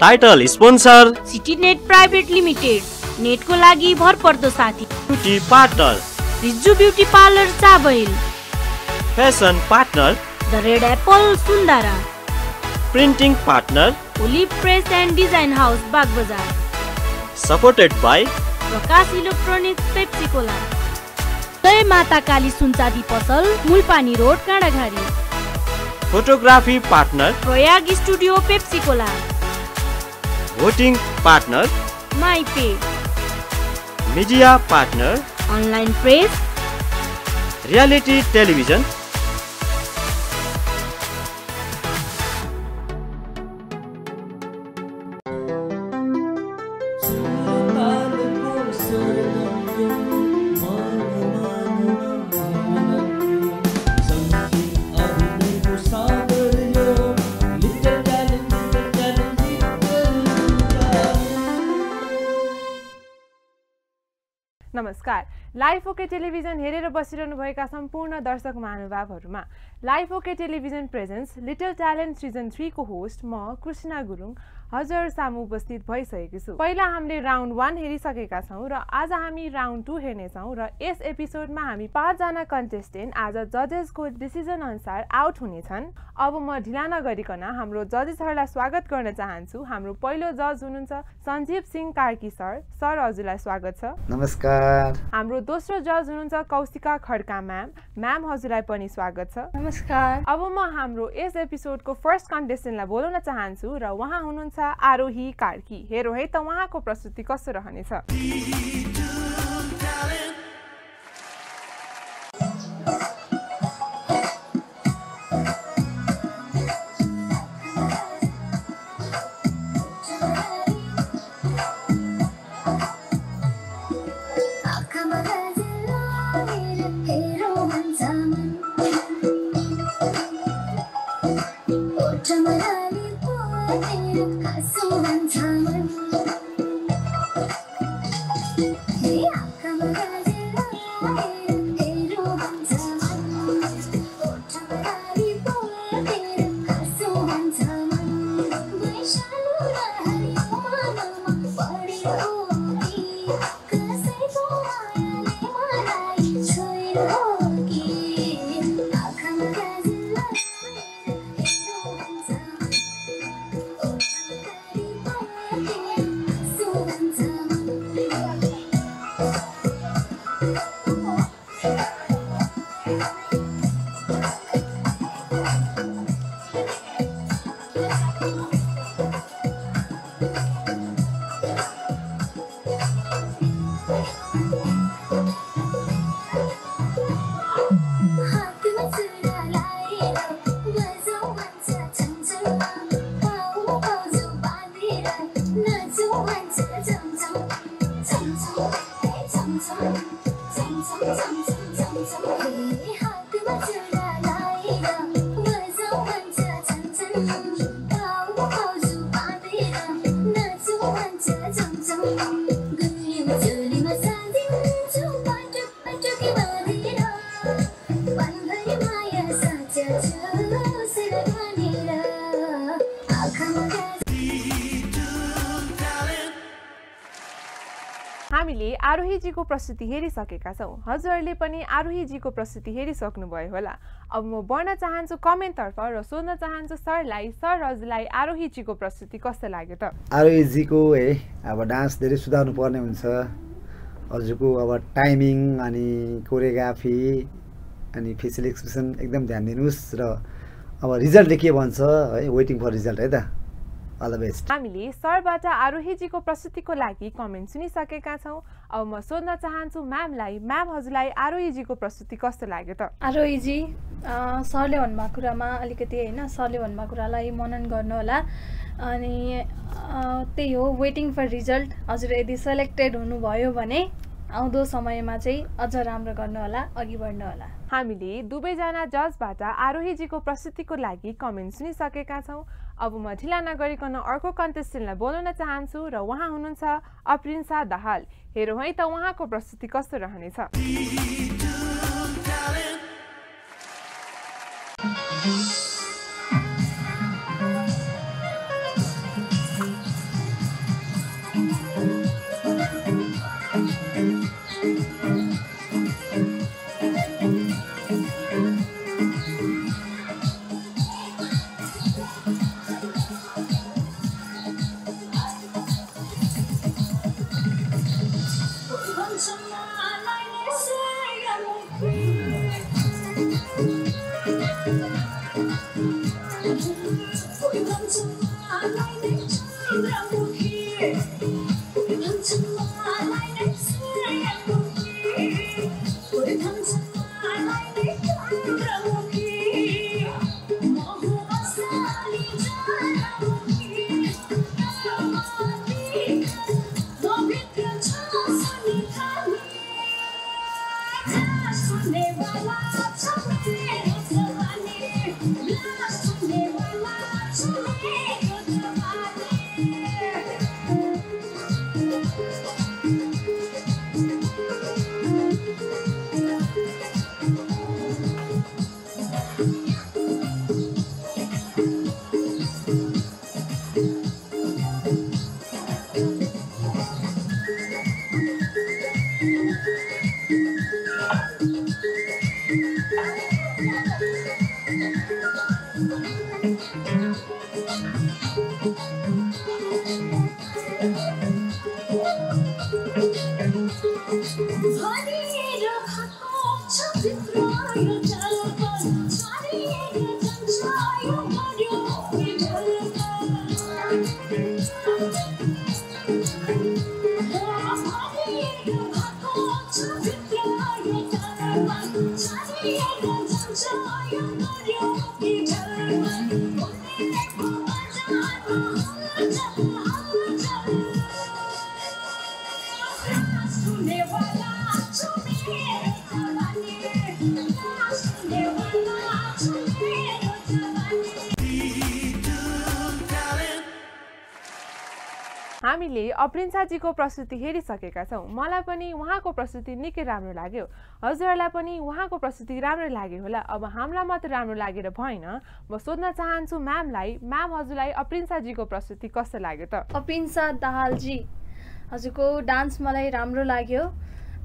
Title sponsor City Net private limited नेटको लागि भरपर्दो साथी beauty partner Riju beauty parlour Chabahil fashion partner the red apple Sundhara printing partner olive press and design house Bagbazar supported by Prakash electronics Pepsicola Jai Mata Kali सुनचादी पसल Mulpani road Kandaghari photography partner Prayag studio Pepsicola voting partner MyPay media partner online press reality television नमस्कार। Life okay television हेरेर बसिरहनुभएका सम्पूर्ण दर्शक महानुभावहरूमा Life OK television presence little talent season थ्रीको host म कृष्णा गुरुङ। हजुर सामु उपस्थित भइसकेकी छु। पहिला हामीले राउन्ड वान हेरिसकेका छौँ र आज हामी राउन्ड टू हेर्नेछौँ र यस एपिसोडमा हामी पाँचजना कन्टेस्टेन्ट आज जजेसको डिसिजन अनुसार आउट हुनेछन्। अब म ढिला नगरिकन हाम्रो जजेसहरूलाई स्वागत गर्न चाहन्छु। हाम्रो पहिलो जज हुनुहुन्छ सञ्जीव सिंह कार्की सर। सर हजुरलाई स्वागत छ। नमस्कार। हाम्रो दोस्रो जज हुनुहुन्छ कौशिका खड्का म्याम। म्याम हजुरलाई पनि स्वागत छ। नमस्कार। अब म हाम्रो यस एपिसोडको फर्स्ट कन्टेस्टेन्टलाई बोलाउन चाहन्छु र उहाँ हुनुहुन्छ आरोही कार्की हेरौँ है त उहाँको प्रस्तुति कस्तो रहनेछ पोलेर हाँसौँ आरोहीजीको प्रस्तुति हेरिसकेका छौँ। हजुरहरूले पनि आरोहीजीको प्रस्तुति हेरिसक्नुभयो होला। अब म बढ्न चाहन्छु कमेन्टतर्फ र सोध्न चाहन्छु सरलाई सर हजुरलाई आरोहीजीको प्रस्तुति कस्तो लाग्यो त? आरोहीजीको है अब डान्स धेरै सुधार्नु पर्ने हुन्छ। हजुरको अब टाइमिङ अनि कोरियोग्राफी अनि फेसियल एक्सप्रेसन एकदम ध्यान दिनुहोस् र अब रिजल्टले के भन्छ है वेटिङ फर रिजल्ट है त? अल द बेस्ट हामीले सरबाट आरोहीजीको प्रस्तुतिको लागि कमेन्ट सुनिसकेका छौँ। अब म सोध्न चाहन्छु म्यामलाई म्याम हजुरलाई आरोहीजीको प्रस्तुति कस्तो लाग्यो त? आरोहीजी अँ, सरले भन्नुभएको कुरामा अलिकति होइन सरले भन्नुभएको कुरालाई मनन गर्नु होला। अनि त्यही हो वेटिङ फर रिजल्ट हजुर यदि सेलेक्टेड हुनुभयो भने आउँदो समयमा चाहिँ अझ राम्रो गर्नु होला अघि बढ्नु होला। हामीले दुवैजना जजबाट आरोहीजीको प्रस्तुतिको लागि कमेन्ट सुनिसकेका छौँ। अब म ढिला नगरिकन अर्को कन्टेस्टेन्टलाई बोलाउन चाहन्छु र उहाँ हुनुहुन्छ अप्रिन्सा दाहाल। हेरौँ है त उहाँको प्रस्तुति कस्तो रहनेछ। हामीले अप्रिन्साजीको प्रस्तुति हेरिसकेका छौँ। मलाई पनि उहाँको प्रस्तुति निकै राम्रो लाग्यो। हजुरहरूलाई पनि उहाँको प्रस्तुति राम्रो लाग्यो होला। अब हामीलाई मात्र राम्रो लागेर भएन। म सोध्न चाहन्छु म्यामलाई म्याम हजुरलाई अप्रिन्साजीको प्रस्तुति कस्तो लाग्यो त? अपिन्सा दाहालजी हजुरको डान्स मलाई राम्रो लाग्यो।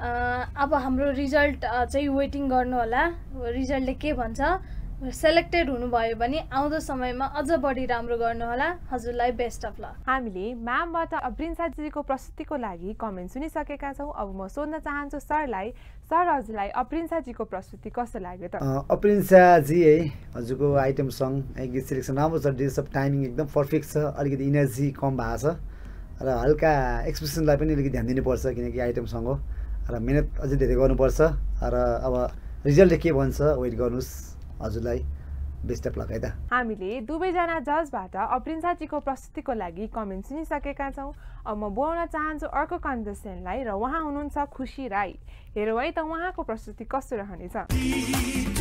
अब हाम्रो रिजल्ट चाहिँ वेटिङ गर्नु होला। रिजल्टले के भन्छ? सेलेक्टेड हुनुभयो भने आउँदो समयमा अझ बढी राम्रो गर्नुहोला। हजुरलाई बेस्ट अफ लक हामीले म्यामबाट अप्रिन्साजीको प्रस्तुतिको लागि कमेन्ट सुनिसकेका छौँ। अब म सोध्न चाहन्छु सरलाई। सर हजुरलाई अप्रिन्साजीको प्रस्तुति कस्तो लाग्यो त? अप्रिन्साजी है हजुरको आइटम सङ है गीत सिलेक्सन राम्रो छ। डिस अफ टाइमिङ एकदम पर्फेक्ट छ। अलिकति इनर्जी कम भएको छ। र हल्का एक्सप्रेसनलाई पनि अलिकति ध्यान दिनुपर्छ किनकि आइटम सङ हो। र मिहिनेत अझै धेरै गर्नुपर्छ। र अब रिजल्टले के भन्छ? वेट गर्नुहोस्। हजुरलाई बेस्ट अफ त हामीले दुवैजना जजबाट अप्रिन्साजीको प्रस्तुतिको लागि कमेन्ट सुनिसकेका छौँ। अब म बोल्न चाहन्छु अर्को कन्टेस्टेन्टलाई र उहाँ हुनुहुन्छ खुसी राई। हेरौँ है त उहाँको प्रस्तुति कस्तो रहनेछ।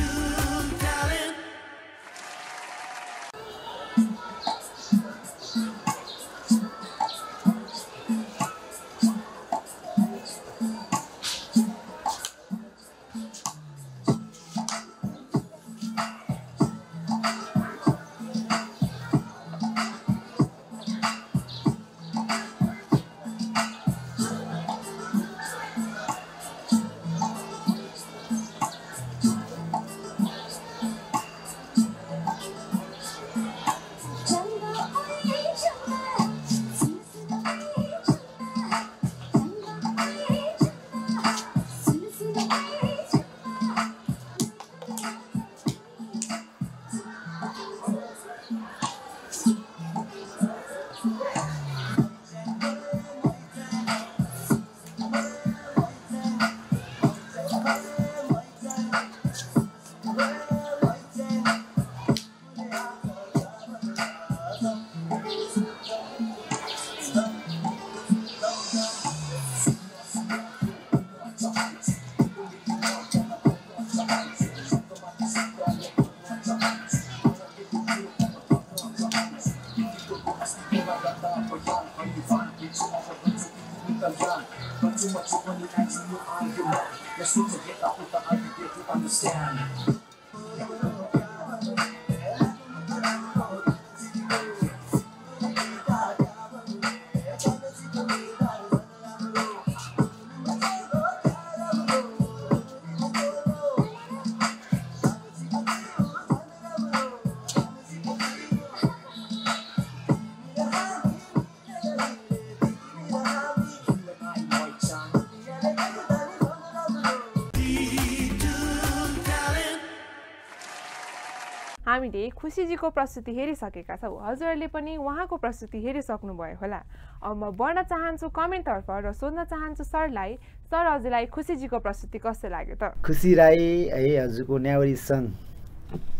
हामीले खुसीजीको प्रस्तुति हेरिसकेका छौँ। हजुरहरूले पनि उहाँको प्रस्तुति हेरिसक्नुभयो होला। अब म बढ्न चाहन्छु कमेन्टतर्फ र सोध्न चाहन्छु सरलाई सर हजुरलाई खुसीजीको प्रस्तुति कस्तो लाग्यो त? खुसी राई है हजुरको न्यावरी सङ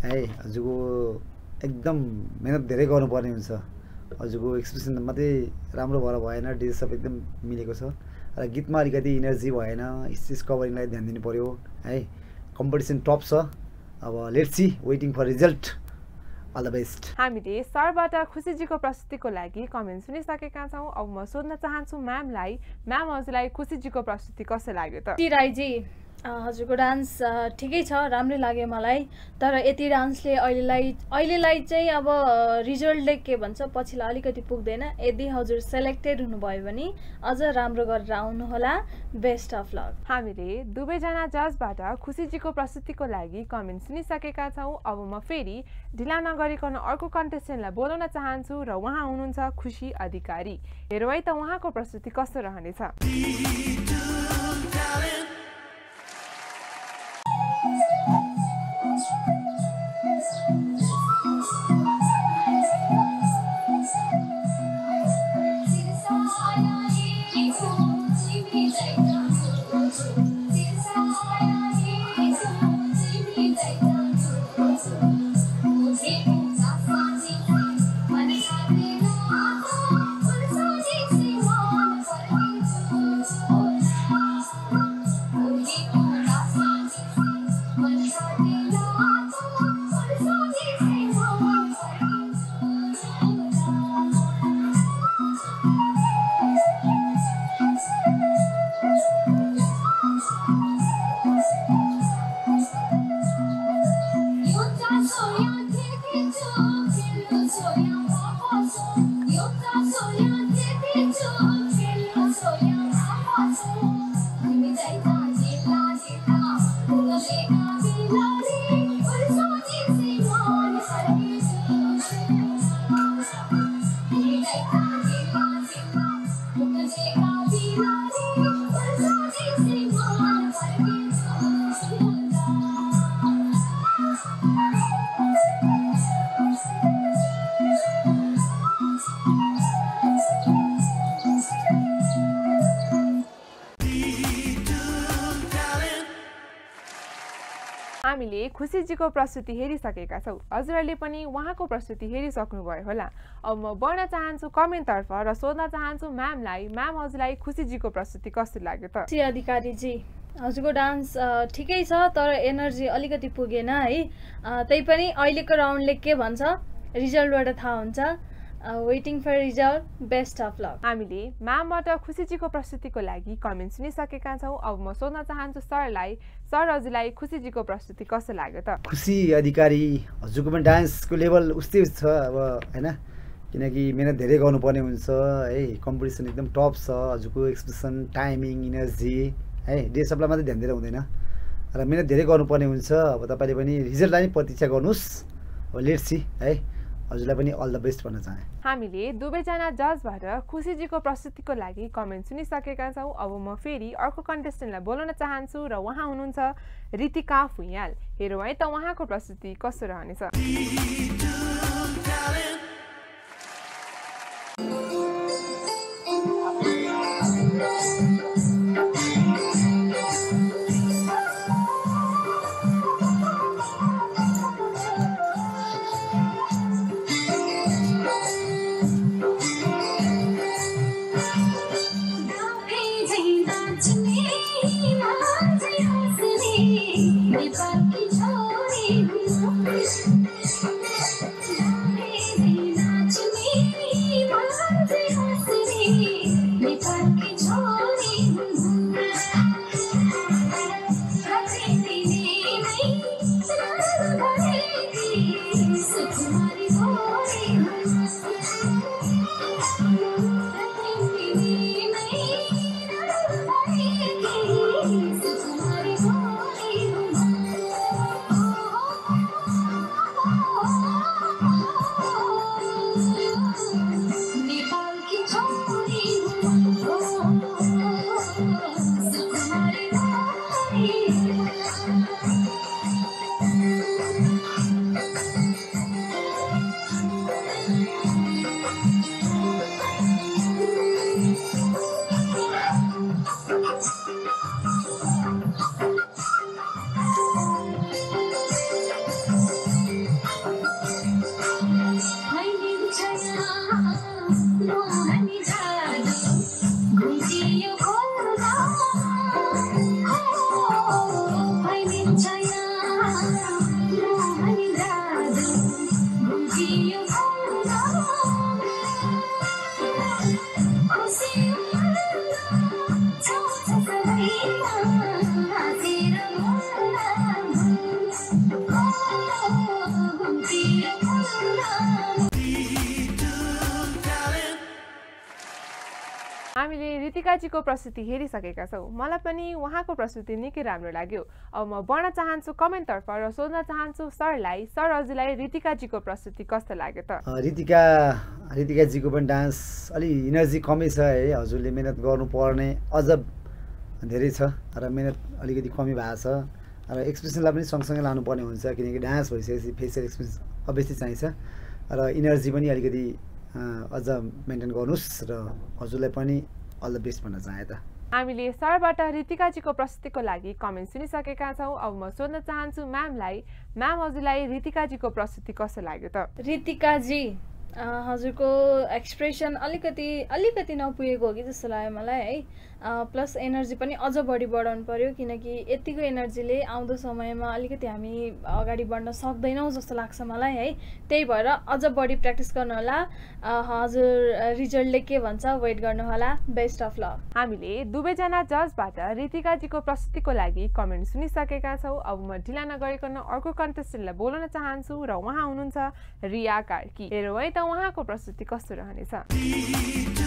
है हजुरको एकदम मिहिनेत धेरै गर्नुपर्ने हुन्छ। हजुरको एक्सप्रेसन मात्रै राम्रो भएर भएन डिज सब एकदम मिलेको छ। र गीतमा अलिकति इनर्जी भएन स्टेज कभरिङलाई ध्यान दिनु पऱ्यो है। कम्पिटिसन टप छ। अब let's see waiting for result all the best हामीले सरबाट खुसीजीको प्रस्तुतिको लागि कमेन्ट सुनिसकेका छौँ। अब म सोध्न चाहन्छु म्यामलाई म्याम हजुरलाई खुसीजीको प्रस्तुति कस्तो लाग्यो त? राईजी हजुरको डान्स ठिकै छ राम्रै लाग्यो मलाई। तर यति डान्सले अहिलेलाई अहिलेलाई चाहिँ अब रिजल्टले के भन्छ पछिलाई अलिकति पुग्दैन। यदि हजुर सेलेक्टेड हुनुभयो भने अझ राम्रो गरेर आउनुहोला। Best of luck. हामीले दुवैजना जजबाट खुसीजीको प्रस्तुतिको लागि कमेन्ट सुनिसकेका छौँ। अब म फेरि ढिला नगरिकन अर्को कन्टेस्टेन्टलाई बोलाउन चाहन्छु र उहाँ हुनुहुन्छ खुसी अधिकारी। हेरौँ है त उहाँको प्रस्तुति कस्तो रहनेछ। हामीले खुसीजीको प्रस्तुति हेरिसकेका छौँ। हजुरहरूले पनि उहाँको प्रस्तुति हेरिसक्नुभयो होला। अब म बढ्न चाहन्छु कमेन्टतर्फ र सोध्न चाहन्छु म्यामलाई म्याम हजुरलाई खुसीजीको प्रस्तुति कस्तो लाग्यो त? श्री अधिकारीजी हजुरको डान्स ठिकै छ तर एनर्जी अलिकति पुगेन है। त्यही पनि अहिलेको राउन्डले के भन्छ? रिजल्टबाट थाहा हुन्छ। Waiting for result best of luck हामीले म्यामबाट खुसीजीको प्रस्तुतिको लागि कमेन्ट सुनिसकेका छौँ। अब म सोध्न चाहन्छु सरलाई सर हजुरलाई खुसीजीको प्रस्तुति कस्तो लाग्यो त? खुसी अधिकारी हजुरको पनि डान्सको लेभल उस्तै छ अब होइन? किनकि मिहिनेत धेरै गर्नुपर्ने हुन्छ है? कम्पिटिसन एकदम टप छ हजुरको एक्सप्रेसन टाइमिङ इनर्जी है? डे सबलाई मात्रै ध्यान दिएर हुँदैन। र मिहिनेत धेरै गर्नुपर्ने हुन्छ। अब तपाईँले पनि रिजल्टलाई नै प्रतीक्षा गर्नुहोस्। अब लेट्स है? हजुरलाई पनि अल द बेस्ट भन्न चाहेँ। हामीले दुवैजना जजबाट खुसीजीको प्रस्तुतिको लागि कमेन्ट सुनिसकेका छौँ। अब म फेरि अर्को कन्टेस्टेन्टलाई बोलाउन चाहन्छु र उहाँ हुनुहुन्छ रितिका फुयाल हेरौँ है त उहाँको प्रस्तुति कस्तो रहनेछ? रितिकाजीको प्रस्तुति हेरिसकेका छौँ। मलाई पनि उहाँको प्रस्तुति निकै राम्रो लाग्यो। अब म बढ्न चाहन्छु कमेन्टतर्फ र सोध्न चाहन्छु सरलाई सर हजुरलाई रितिकाजीको प्रस्तुति कस्तो लाग्यो त? रितिका रितिकाजीको पनि डान्स अलि इनर्जी कमै छ है। हजुरले मिहिनेत गर्नुपर्ने अझ धेरै छ र मिहिनेत अलिकति कमी भएको छ र एक्सप्रेसनलाई पनि सँगसँगै लानुपर्ने हुन्छ किनकि डान्स भइसकेपछि फेसियल एक्सप्रेसन अभियसली चाहिन्छ र इनर्जी पनि अलिकति अझ मेन्टेन गर्नुहोस् र हजुरलाई पनि अल द बेस्ट भन्न चाहे त। हामीले सरबाट रितिकाजीको प्रस्तुतिको लागि कमेन्ट सुनिसकेका छौँ। अब म सोध्न चाहन्छु म्यामलाई म्याम हजुरलाई रितिकाजीको प्रस्तुति कस्तो लाग्यो त? रितिकाजी हजुरको एक्सप्रेसन अलिकति अलिकति नपुगेको हो कि जस्तो लाग्यो मलाई है। प्लस एनर्जी पनि अझ बढी बढाउनु पर्यो किनकि यतिको एनर्जीले आउँदो समयमा अलिकति हामी अगाडि बढ्न सक्दैनौँ जस्तो लाग्छ मलाई है। त्यही भएर अझ बढी प्र्याक्टिस गर्नु होला अ, हजुर रिजल्टले के भन्छ वेट गर्नु होला बेस्ट अफ लक। हामीले दुवैजना जजबाट रितिकाजीको प्रस्तुतिको लागि कमेन्ट सुनिसकेका छौँ। अब म ढिला नगरिकन अर्को कन्टेस्टेन्टलाई बोलाउन चाहन्छु र उहाँ हुनुहुन्छ रिया कार्की। हेरौँ है त उहाँको प्रस्तुति कस्तो रहनेछ।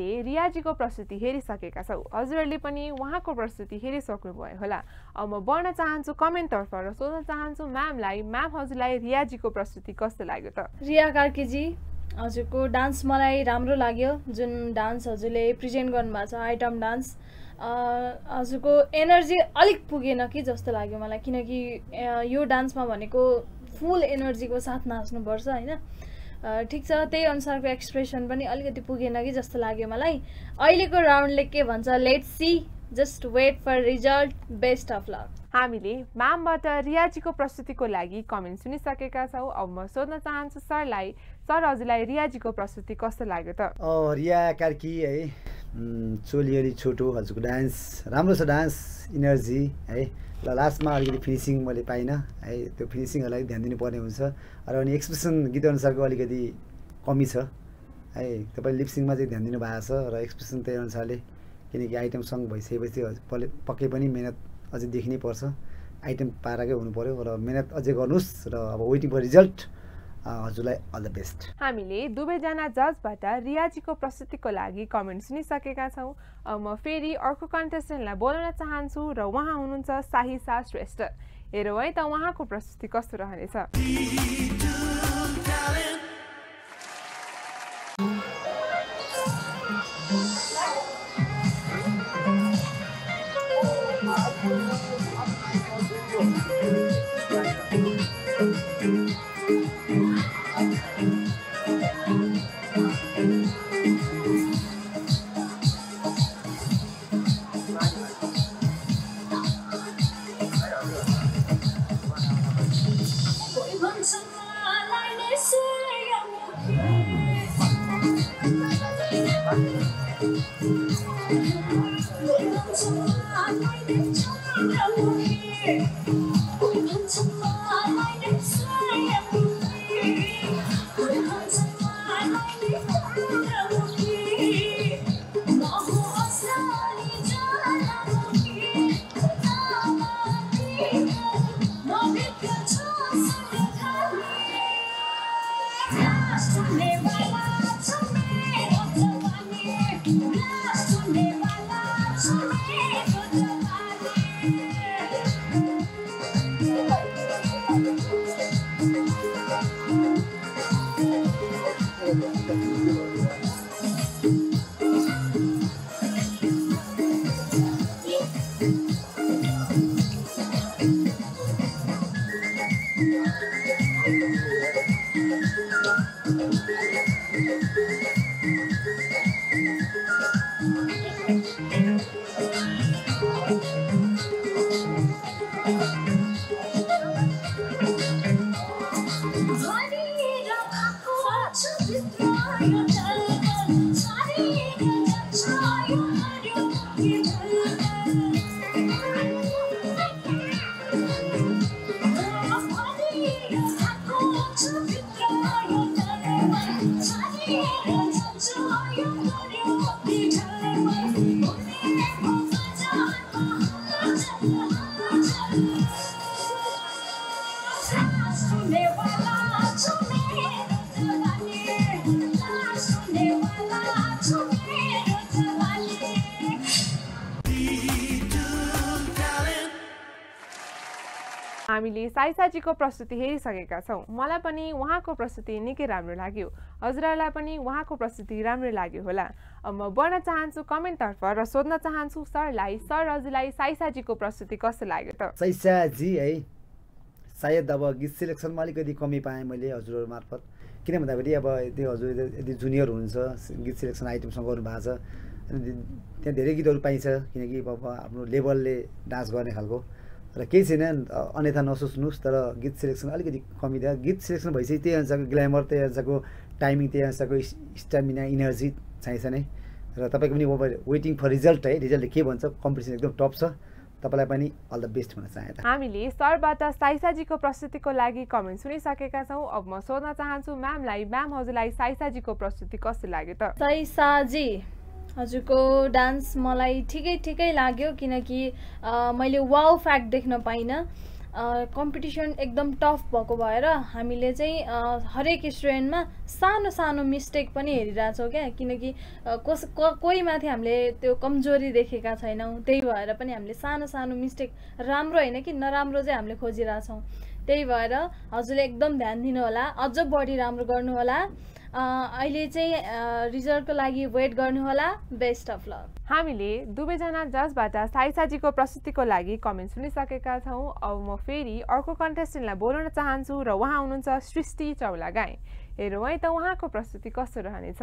हामीले रियाजीको प्रस्तुति हेरिसकेका छौँ। हजुरहरूले पनि उहाँको प्रस्तुति हेरिसक्नुभयो होला। अब म बढ्न चाहन्छु कमेन्टतर्फ र सोध्न चाहन्छु म्यामलाई म्याम हजुरलाई रियाजीको प्रस्तुति कस्तो लाग्यो त? रिया कार्कीजी हजुरको डान्स मलाई राम्रो लाग्यो। जुन डान्स हजुरले प्रेजेन्ट गर्नुभएको छ आइटम डान्स हजुरको एनर्जी अलिक पुगेन कि जस्तो लाग्यो मलाई। किनकि यो डान्समा भनेको फुल एनर्जीको साथ नाच्नुपर्छ होइन? ठिक छ त्यही अनुसारको एक्सप्रेसन पनि अलिकति पुगेन कि जस्तो लाग्यो मलाई। अहिलेको राउन्डले के भन्छ? Let see just wait for result best of luck हामीले म्यामबाट रियाजीको प्रस्तुतिको लागि कमेन्ट सुनिसकेका छौँ। अब म सोध्न चाहन्छु सरलाई सर हजुरलाई रियाजीको प्रस्तुति कस्तो लाग्यो त? अ, रिया कार्की है। चोली अलि छोटो हजुरको डान्स राम्रो छ डान्स इनर्जी है। ल लास्टमा अलिकति फिनिसिङ मैले पाइनँ। है त्यो फिनिसिङहरूलाई ध्यान दिनुपर्ने हुन्छ। र अनि एक्सप्रेसन गीत अनुसारको अलिकति कमी छ। है तपाईँले लिप्सिङमा चाहिँ ध्यान दिनुभएको छ र एक्सप्रेसन त्यही अनुसारले किनकि आइटम सङ्ग भइसकेपछि पले पक्कै पनि मिहिनेत अझै देखिनै पर्छ। आइटम पाराकै हुनु पऱ्यो र मिहिनेत अझै गर्नुहोस् र अब वेटिङ फर रिजल्ट हजुरलाई अल द बेस्ट हामीले दुवैजना जजबाट रियाजीको प्रस्तुतिको लागि कमेन्ट सुनिसकेका छौँ। म फेरि अर्को कन्टेस्टेन्टलाई बोलाउन चाहन्छु र उहाँ हुनुहुन्छ साहिसा श्रेष्ठ। हेरौँ है त उहाँको प्रस्तुति कस्तो रहनेछ। हामीले साईसाजीको प्रस्तुति हेरिसकेका छौँ। मलाई पनि उहाँको प्रस्तुति निकै राम्रो लाग्यो। हजुरहरूलाई पनि उहाँको प्रस्तुति राम्रो लाग्यो होला। अब म बढ्न चाहन्छु कमेन्टतर्फ र सोध्न चाहन्छु सरलाई सर हजुरलाई साईसाजीको प्रस्तुति कस्तो लाग्यो त? सैसाजी है सायद अब गीत सिलेक्सनमा अलिकति कमी पाएँ मैले हजुरहरू मार्फत। किन भन्दाखेरि अब यदि हजुर यदि- जुनियर हुनुहुन्छ गीत सिलेक्सन आइटमसँग गर्नु भएको छ त्यहाँ धेरै गीतहरू पाइन्छ किनकि अब आफ्नो लेभलले डान्स गर्ने खालको। र केही छैन अन्यथा नसोच्नुहोस् तर गीत सिलेक्सन अलिकति कमी थियो गीत सिलेक्सन भइसक्यो त्यही अनुसारको ग्ल्यामर त्यही अनुसारको टाइमिङ त्यही अनुसारको स्टामिना इनर्जी चाहिन्छ नै र तपाईँको पनि वेटिङ फर रिजल्ट है। रिजल्टले के भन्छ? कम्पिटिसन एकदम टप छ। तपाईँलाई पनि अल द बेस्ट भन्न चाहे हामीले सरबाट साईसाजीको प्रस्तुतिको लागि कमेन्ट सुनिसकेका छौँ। अब म सोध्न चाहन्छु म्यामलाई म्याम हजुरलाई साईसाजीको प्रस्तुति कस्तो लाग्यो त? साजी हजुरको डान्स मलाई ठिकै ठिकै लाग्यो किनकि मैले वाउ फ्याक्ट देख्न पाइनँ। कम्पिटिसन एकदम टफ भएको भएर हामीले चाहिँ हरेक स्टुडेन्टमा सानो सानो मिस्टेक पनि हेरिरहेछौँ क्या। किनकि कस कोही माथि हामीले त्यो कमजोरी देखेका छैनौँ। त्यही भएर पनि हामीले सानो सानो मिस्टेक राम्रो होइन कि नराम्रो चाहिँ हामीले खोजिरहेछौँ। त्यही भएर हजुरले एकदम ध्यान दिनुहोला। अझ बढी राम्रो गर्नुहोला। अहिले चाहिँ रिजल्टको लागि वेट गर्नुहोला। Best of luck. हामीले दुवैजना जजबाट साईसाजीको प्रस्तुतिको लागि कमेन्ट सुनिसकेका छौँ। अब म फेरि अर्को कन्टेस्टेन्टलाई बोलाउन चाहन्छु र उहाँ हुनुहुन्छ सृष्टि चौलागाई हेरौँ है त उहाँको प्रस्तुति कस्तो रहनेछ।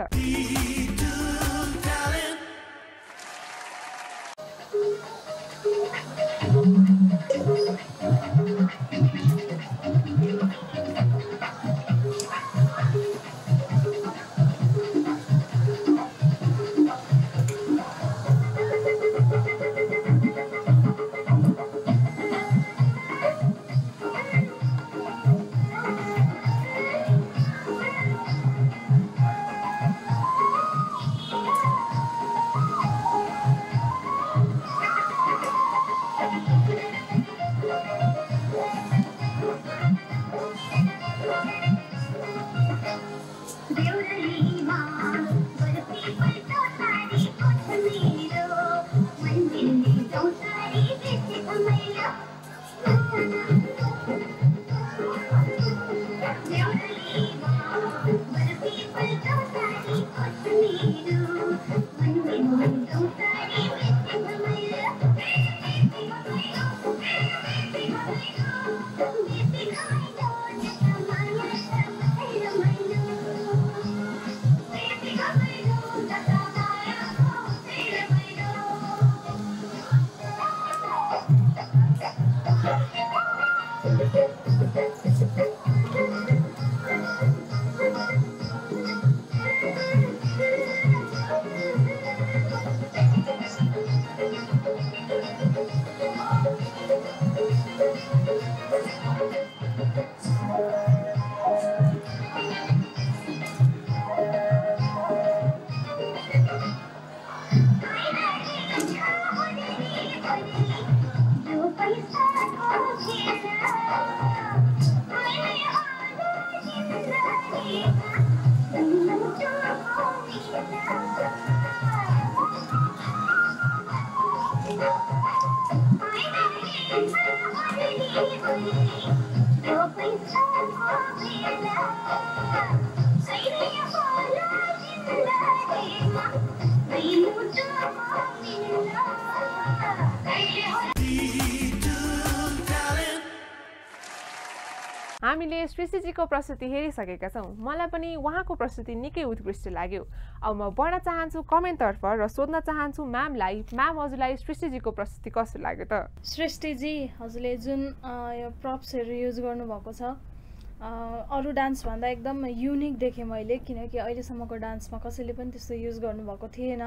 हामीले सृष्टिजीको प्रस्तुति हेरिसकेका छौँ। मलाई पनि उहाँको प्रस्तुति निकै उत्कृष्ट लाग्यो। अब म बढ्न चाहन्छु कमेन्टतर्फ र सोध्न चाहन्छु म्यामलाई म्याम हजुरलाई सृष्टिजीको प्रस्तुति कस्तो लाग्यो त? सृष्टिजी हजुरले जुन यो प्रप्सहरू युज गर्नुभएको छ अरू डान्सभन्दा एकदम युनिक देखेँ मैले किनकि अहिलेसम्मको डान्समा कसैले पनि त्यस्तो युज गर्नुभएको थिएन।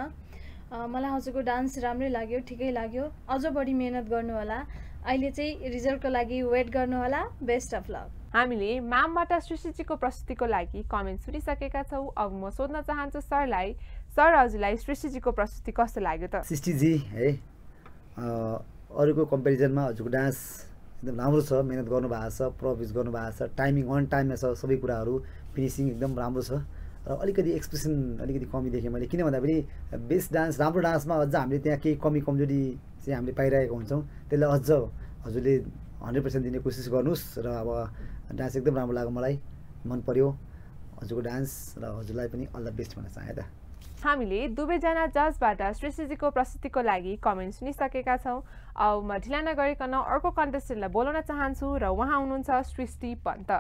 मलाई हजुरको डान्स राम्रै लाग्यो ठिकै लाग्यो। अझ बढी मिहिनेत गर्नु होला अहिले चाहिँ रिजल्टको लागि वेट गर्नु होला बेस्ट अफ लक। हामीले म्यामबाट सृष्टिजीको प्रस्तुतिको लागि कमेन्ट सुनिसकेका छौँ। अब म सोध्न चाहन्छु सरलाई सर हजुरलाई सृष्टिजीको प्रस्तुति कस्तो लाग्यो त? सृष्टिजी है अरूको कम्पेरिजनमा हजुरको डान्स एकदम राम्रो छ मिहिनेत गर्नुभएको छ प्रप युज गर्नुभएको छ टाइमिङ अन टाइममा छ सबै कुराहरू फिनिसिङ एकदम राम्रो छ। र अलिकति एक्सप्रेसन अलिकति कमी देखेँ मैले किन भन्दा पनि बेस्ट डान्स राम्रो डान्समा अझ हामीले त्यहाँ केही कमी कमजोरी चाहिँ हामीले पाइरहेको हुन्छौँ। त्यसलाई अझ हजुरले हन्ड्रेड पर्सेन्ट दिने कोसिस गर्नुहोस् र अब डान्स एकदम राम्रो लाग्यो मलाई मन पर्यो। हजुरको डान्स र हजुरलाई पनि अल द बेस्ट भन्न चाहेँ त। हामीले दुवैजना जजबाट सृष्टिजीको प्रस्तुतिको लागि कमेन्ट सुनिसकेका छौँ। अब म ढिला नगरिकन अर्को कन्टेस्टेन्टलाई बोलाउन चाहन्छु र उहाँ हुनुहुन्छ सृष्टि पन्त।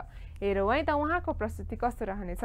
हेरौँ है त उहाँको प्रस्तुति कस्तो रहनेछ।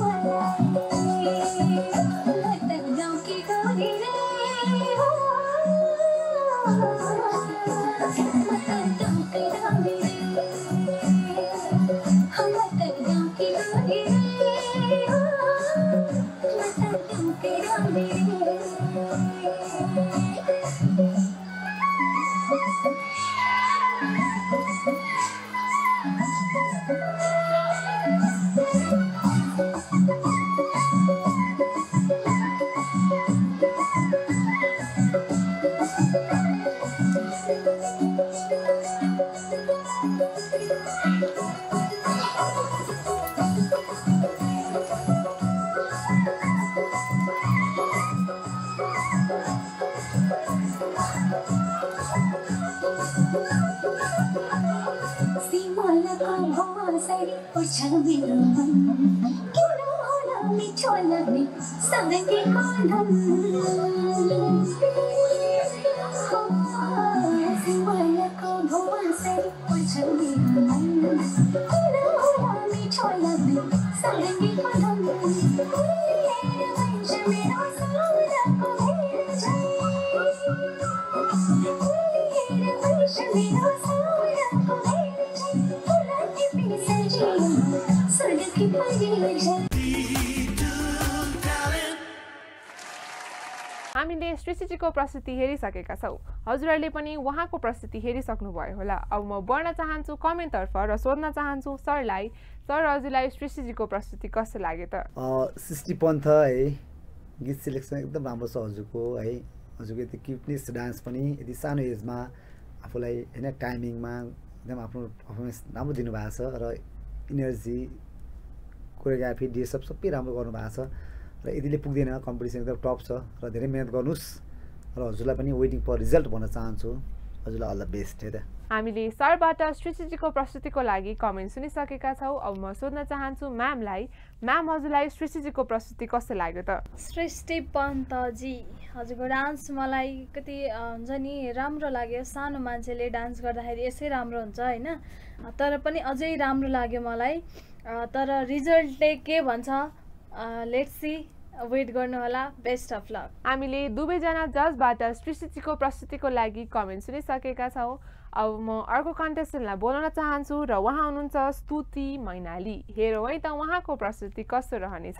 भोसरी उठ्छ मेरो मन किन होला सृष्टिजीको प्रस्तुति हेरिसकेका छौँ। हजुरहरूले पनि उहाँको प्रस्तुति हेरिसक्नुभयो होला। अब म बढ्न चाहन्छु कमेन्टतर्फ र सोध्न चाहन्छु सरलाई सर हजुरलाई सृष्टिजीको प्रस्तुति कस्तो लाग्यो त? सृष्टि पन्थ है गीत सिलेक्सन एकदम राम्रो छ हजुरको है। हजुरको यति क्युटनेस डान्स पनि यति सानो एजमा आफूलाई होइन टाइमिङमा एकदम आफ्नो पर्फर्मेन्स राम्रो दिनुभएको छ र इनर्जी कोरियोग्राफी डिएसअप सबै राम्रो गर्नुभएको छ। र यतिले पुग्दैन कम्पिटिसन एकदम टप छ र धेरै मिहिनेत गर्नुहोस्। र हजुरलाई पनि वेटिङ फर रिजल्ट भन्न चाहन्छु। हजुरलाई अल द बेस्ट है त। हामीले सरबाट सृष्टिजीको प्रस्तुतिको लागि कमेन्ट सुनिसकेका छौँ। अब म सोध्न चाहन्छु म्यामलाई म्याम हजुरलाई सृष्टिजीको प्रस्तुति कस्तो लाग्यो त? सृष्टि पन्तजी हजुरको डान्स मलाई कति हुन्छ नि राम्रो लाग्यो। सानो मान्छेले डान्स गर्दाखेरि यसै राम्रो हुन्छ होइन? तर पनि अझै राम्रो लाग्यो मलाई। तर रिजल्टले के भन्छ? लेट्स सी वेट गर्नु होला बेस्ट अफ लक हामीले दुवैजना जजबाट सृष्टिजीको प्रस्तुतिको लागि कमेन्ट सुनिसकेका छौँ। अब म अर्को कन्टेस्टेन्टलाई बोलाउन चाहन्छु र उहाँ हुनुहुन्छ स्तुति मैनाली। हेरौँ है त उहाँको प्रस्तुति कस्तो रहनेछ।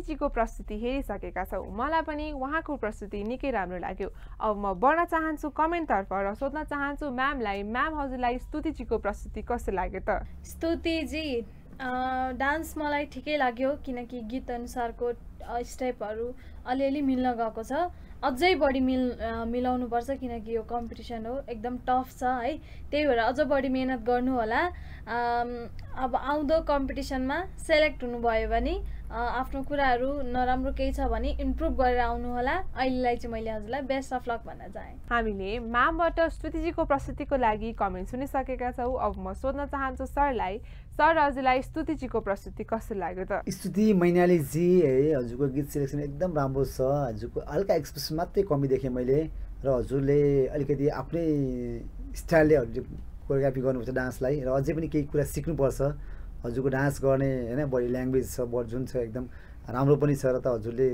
स्तुतिजीको प्रस्तुति हेरिसकेका छौँ। मलाई पनि उहाँको प्रस्तुति निकै राम्रो लाग्यो। अब म बढ्न चाहन्छु कमेन्टतर्फ र सोध्न चाहन्छु म्यामलाई म्याम हजुरलाई स्तुतिजीको प्रस्तुति कस्तो लाग्यो त? स्तुतिजी डान्स मलाई ठिकै लाग्यो किनकि गीत अनुसारको स्टेपहरू अलिअलि मिल्न गएको छ। अझै बढी मिल मिलाउनुपर्छ किनकि यो कम्पिटिसन हो एकदम टफ छ है। त्यही भएर अझ बढी मिहिनेत गर्नु होला अम, अब आउँदो कम्पिटिसनमा सेलेक्ट हुनुभयो भने आफ्नो कुराहरू नराम्रो केही छ भने इम्प्रुभ गरेर आउनु होला अहिलेलाई चाहिँ मैले हजुरलाई बेस्ट अफ लक भन्न चाहेँ। हामीले म्यामबाट स्तुतिजीको प्रस्तुतिको लागि कमेन्ट सुनिसकेका छौँ। अब म सोध्न चाहन्छु सरलाई सर हजुरलाई स्तुतिजीको प्रस्तुति कस्तो लाग्यो त? स्तुति मैनालीजी है हजुरको गीत सिलेक्सन एकदम राम्रो छ। हजुरको हल्का एक्सप्रेसन मात्रै कमी देखेँ मैले। र हजुरले अलिकति आफ्नै स्टाइलले हजुरले कोरियोग्राफी गर्नुपर्छ डान्सलाई र अझै पनि केही कुरा सिक्नुपर्छ। हजुरको डान्स गर्ने होइन बडी ल्याङ्ग्वेज छ जुन छ एकदम राम्रो पनि छ र त हजुरले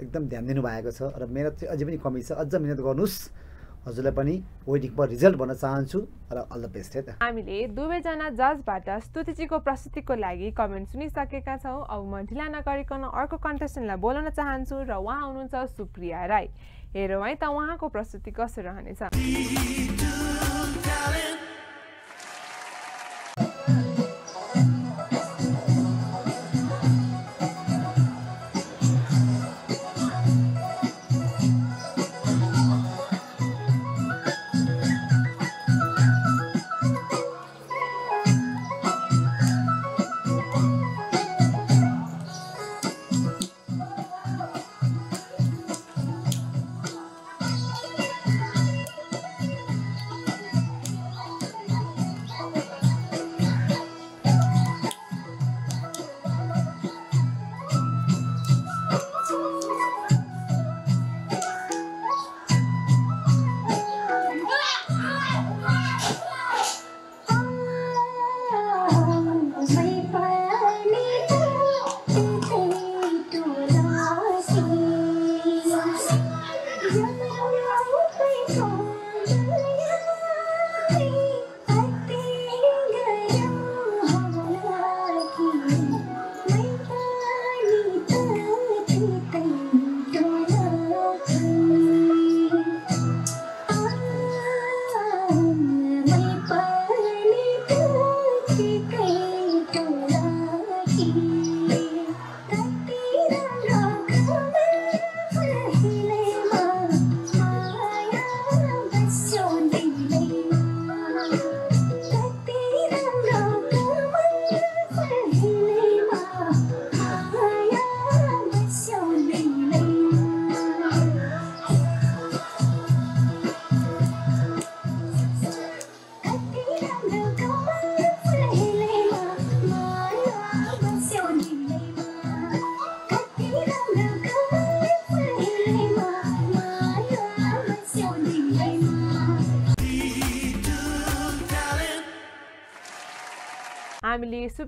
एकदम ध्यान दिनुभएको छ र मेहनत चाहिँ अझै पनि कमी छ। अझ मिहिनेत गर्नुहोस्। हजुरलाई पनि वेटिङ फर रिजल्ट भन्न चाहन्छु र अल द बेस्ट है त। हामीले दुवैजना जजबाट स्तुतिजीको प्रस्तुतिको लागि कमेन्ट सुनिसकेका छौँ। अब म ढिला नगरिकन अर्को कन्टेस्टेन्टलाई बोलाउन चाहन्छु र उहाँ हुनुहुन्छ सुप्रिया राई। हेरौँ है त उहाँको प्रस्तुति कस्तो रहनेछ।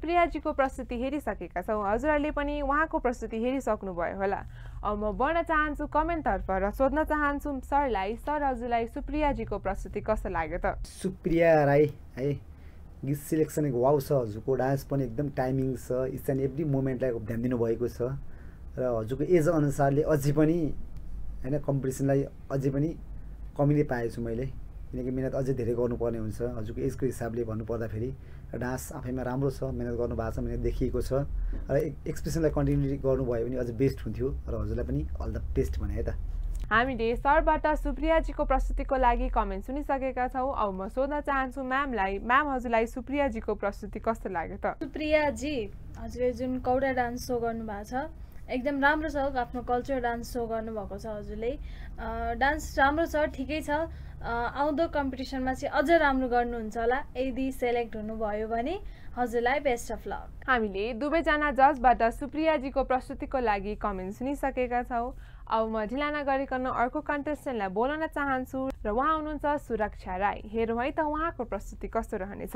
हामीले सुप्रियाजीको प्रस्तुति हेरिसकेका छौँ। हजुरहरूले पनि उहाँको प्रस्तुति हेरिसक्नुभयो होला। अब म बढ्न चाहन्छु कमेन्टतर्फ र सोध्न चाहन्छु सरलाई सर हजुरलाई सुप्रियाजीको प्रस्तुति कस्तो लाग्यो त? सुप्रिया राई है गीत सिलेक्सन एक वाउ छ हजुरको डान्स पनि एकदम टाइमिङ छ इच एन्ड एभ्री मोमेन्टलाई ध्यान दिनुभएको छ। र हजुरको एज अनुसारले अझै पनि होइन कम्पिटिसनलाई अझै पनि कमीले पाएछु मैले। किनकि मिहिनेत अझै धेरै गर्नुपर्ने हुन्छ। हजुरको एजको हिसाबले भन्नुपर्दाखेरि डान्स आफैमा राम्रो छ मिहिनेत गर्नुभएको छ मिहिनेत देखिएको छ। र एक्सप्रेसनलाई कन्टिन्यू गर्नुभयो भने अझ बेस्ट हुन्थ्यो र हजुरलाई पनि अल द बेस्ट भने है त। हामीले सरबाट सुप्रियाजीको प्रस्तुतिको लागि कमेन्ट सुनिसकेका छौँ। अब म सोध्न चाहन्छु म्यामलाई म्याम हजुरलाई सुप्रियाजीको प्रस्तुति कस्तो लाग्यो त? सुप्रियाजी हजुरले जुन कौडा डान्स सो गर्नुभएको छ एकदम राम्रो छ। आफ्नो कल्चर डान्स सो गर्नुभएको छ हजुरले। अँ, डान्स राम्रो छ ठिकै छ। आउँदो कम्पिटिसनमा चाहिँ अझ राम्रो गर्नुहुन्छ होला। यदि सेलेक्ट हुनुभयो भने हजुरलाई बेस्ट अफ लक। हामीले दुवैजना जजबाट सुप्रियाजीको प्रस्तुतिको लागि कमेन्ट सुनिसकेका छौँ। अब म ढिला नगरिकन अर्को कन्टेस्टेन्टलाई बोलाउन चाहन्छु र उहाँ हुनुहुन्छ सुरक्षा राई। हेरौँ है त उहाँको प्रस्तुति कस्तो रहनेछ।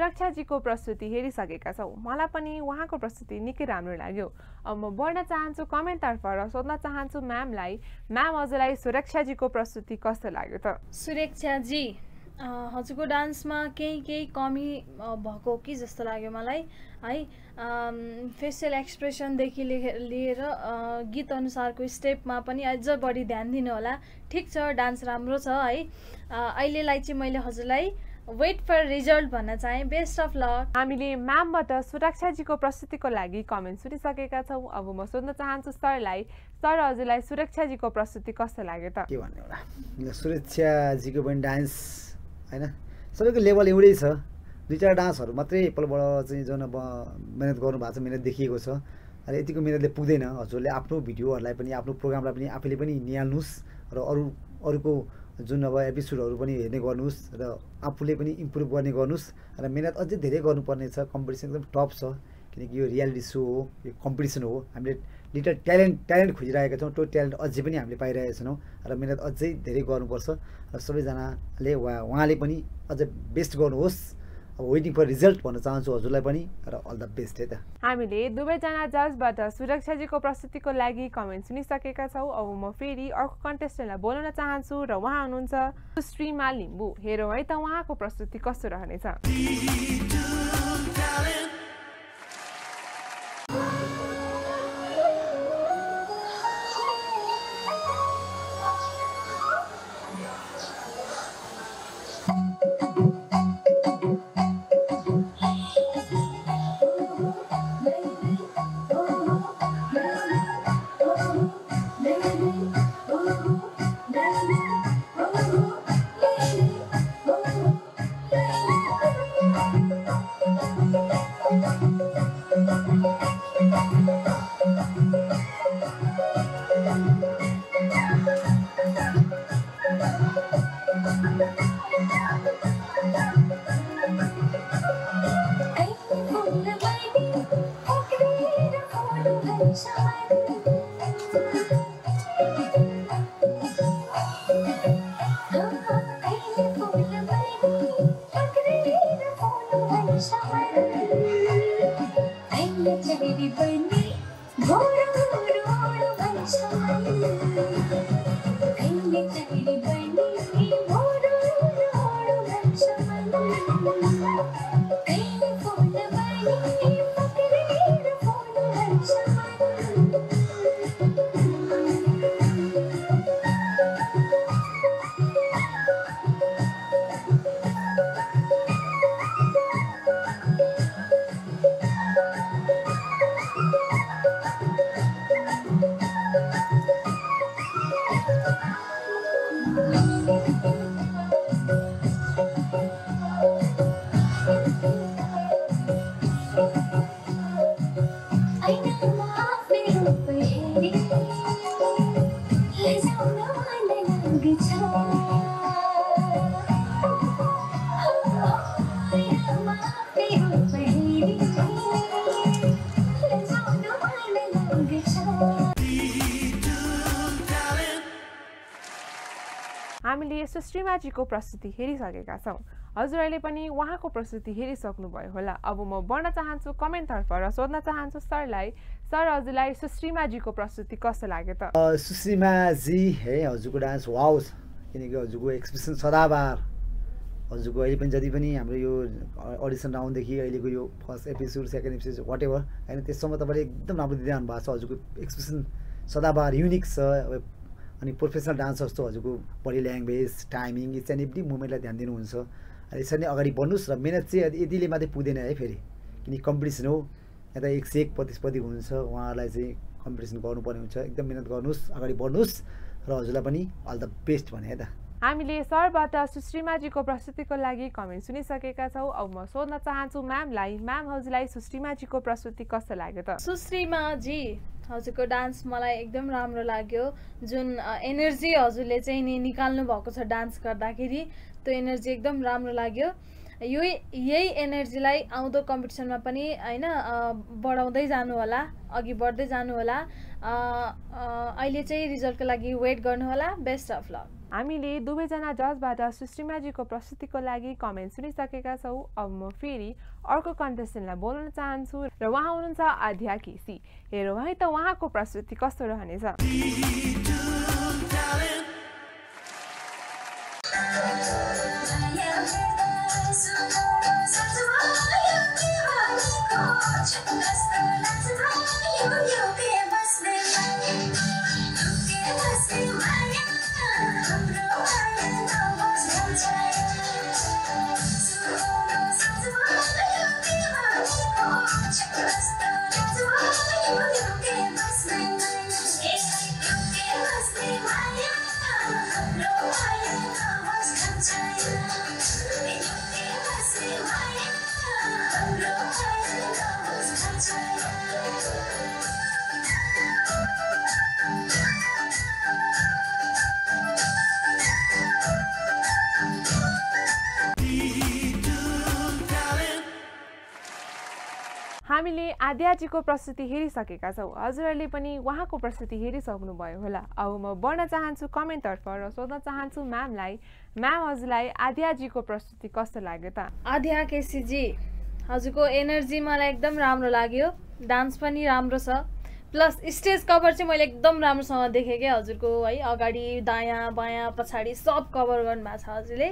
सुरक्षाजीको प्रस्तुति हेरिसकेका छौँ। मलाई पनि उहाँको प्रस्तुति निकै राम्रो लाग्यो। अब म बढ्न चाहन्छु कमेन्टतर्फ र सोध्न चाहन्छु म्यामलाई म्याम हजुरलाई सुरक्षाजीको प्रस्तुति कस्तो लाग्यो त? सुरक्षाजी हजुरको डान्समा केही केही कमी भएको कि जस्तो लाग्यो मलाई है? फेसियल एक्सप्रेसनदेखि लिए- लिएर अँ, गीत अनुसारको स्टेपमा पनि अझ बढी ध्यान दिनु होला। ठिक छ डान्स राम्रो छ है? अहिलेलाई चाहिँ मैले हजुरलाई वेट फर रिजल्ट भन्न चाहेँ बेस्ट अफ लक हामीले म्यामबाट सुरक्षाजीको प्रस्तुतिको लागि कमेन्ट सुनिसकेका छौँ। अब म सोध्न चाहन्छु सरलाई सर हजुरलाई सुरक्षाजीको प्रस्तुति कस्तो लाग्यो त? के भन्ने होला? सुरक्षाजीको पनि डान्स होइन? सबैको लेभल एउटै छ। दुई चार डान्सहरू मात्रै एकपल्टबाट चाहिँ जुन अब मिहिनेत गर्नुभएको छ मिहिनेत देखिएको छ। र यतिको मिहिनेतले पुग्दैन। हजुरले आफ्नो भिडियोहरूलाई पनि आफ्नो प्रोग्रामलाई पनि आफैले पनि निहाल्नुहोस् र अरू अरूको जुन अब एपिसोडहरू पनि हेर्ने गर्नुहोस् र आफूले पनि इम्प्रुभ गर्ने गर्नुहोस् र मिहिनेत अझै धेरै गर्नुपर्ने छ कम्पिटिसन एकदम टप छ किनकि यो रियालिटी सो हो यो कम्पिटिसन हो। हामीले लिटल ट्यालेन्ट ट्यालेन्ट खोजिरहेका छौँ त्यो ट्यालेन्ट अझै पनि हामीले पाइरहेका छैनौँ र मिहिनेत अझै धेरै गर्नुपर्छ। र सबैजनाले वा उहाँले पनि अझ बेस्ट गर्नुहोस्। अब वेटिङ फर रिजल्ट भन्न चाहन्छु हजुरलाई पनि र अल द बेस्ट है त। हामीले दुवैजना जजबाट सुरक्षाजीको प्रस्तुतिको लागि कमेन्ट सुनिसकेका छौँ। अब म फेरि अर्को कन्टेस्टेन्टलाई बोलाउन चाहन्छु र उहाँ हुनुहुन्छ सुश्रीमा लिम्बू। हेरौँ है त उहाँको प्रस्तुति कस्तो रहनेछ। सुश्रीमाजीको प्रस्तुति हेरिसकेका छौँ। हजुरहरूले पनि उहाँको प्रस्तुति हेरिसक्नुभयो होला। अब म बढ्न चाहन्छु कमेन्टतर्फ र सोध्न चाहन्छु सरलाई सर हजुरलाई सुश्रीमाजीको प्रस्तुति कस्तो लाग्यो त? सुश्रीमाजी है हजुरको डान्स छ। किनकि हजुरको एक्सप्रेसन सदाबार। हजुरको अहिले पनि जति पनि हाम्रो यो अडिसन राउन्डदेखि अहिलेको यो first episode second episode whatever होइन त्यससम्म तपाईँले एकदम राम्रो दिँदै आउनु भएको छ। हजुरको एक्सप्रेसन सदाबार युनिक छ। अनि प्रोफेसनल डान्स जस्तो हजुरको body language timing each and every मुभमेन्टलाई ध्यान दिनुहुन्छ। अनि यसरी नै अगाडि बढ्नुहोस् र मिहिनेत चाहिँ यतिले मात्रै पुग्दैन है फेरि किनकि कम्पिटिसन हो यता एक से एक प्रतिस्पर्धी हुनुहुन्छ उहाँहरूलाई चाहिँ कम्पिटिसन गर्नुपर्ने हुन्छ। एकदम मिहिनेत गर्नुहोस् अगाडि बढ्नुहोस् र हजुरलाई पनि अल द बेस्ट भने है त। हामीले सरबाट सुश्रीमाजीको प्रस्तुतिको लागि कमेन्ट सुनिसकेका छौँ। अब म सोध्न चाहन्छु म्यामलाई म्याम हजुरलाई सुश्रीमाजीको प्रस्तुति कस्तो लाग्यो त? सुश्रीमाजी हजुरको डान्स मलाई एकदम राम्रो लाग्यो। जुन एनर्जी हजुरले चाहिँ नि निकाल्नु भएको छ डान्स गर्दाखेरि त्यो एनर्जी एकदम राम्रो लाग्यो। यो यही एनर्जीलाई आउँदो कम्पिटिसनमा पनि होइन बढाउँदै जानु होला अघि बढ्दै जानु होला अ, अ, अहिले चाहिँ रिजल्टको लागि वेट गर्नु होला बेस्ट अफ लक हामीले दुवैजना जजबाट सुश्रीमाजीको प्रस्तुतिको लागि कमेन्ट सुनिसकेका छौँ। अब म फेरि अर्को कन्टेस्टेन्टलाई बोल्न चाहन्छु र उहाँ हुनुहुन्छ आध्या केसी हेरौँ है त उहाँको प्रस्तुति कस्तो रहनेछ। Yes. हामीले आद्याजीको प्रस्तुति हेरिसकेका छौँ। हजुरहरूले पनि उहाँको प्रस्तुति हेरिसक्नुभयो होला। अब म बढ्न चाहन्छु कमेन्टतर्फ र सोध्न चाहन्छु म्यामलाई म्याम हजुरलाई आद्याजीको प्रस्तुति कस्तो लाग्यो त? आध्या केसीजी हजुरको एनर्जी मलाई एकदम राम्रो लाग्यो। डान्स पनि राम्रो छ। प्लस स्टेज कभर चाहिँ मैले एकदम राम्रोसँग देखेँ क्या हजुरको है अगाडि दायाँ बायाँ पछाडि सब कभर गर्नुभएको छ हजुरले।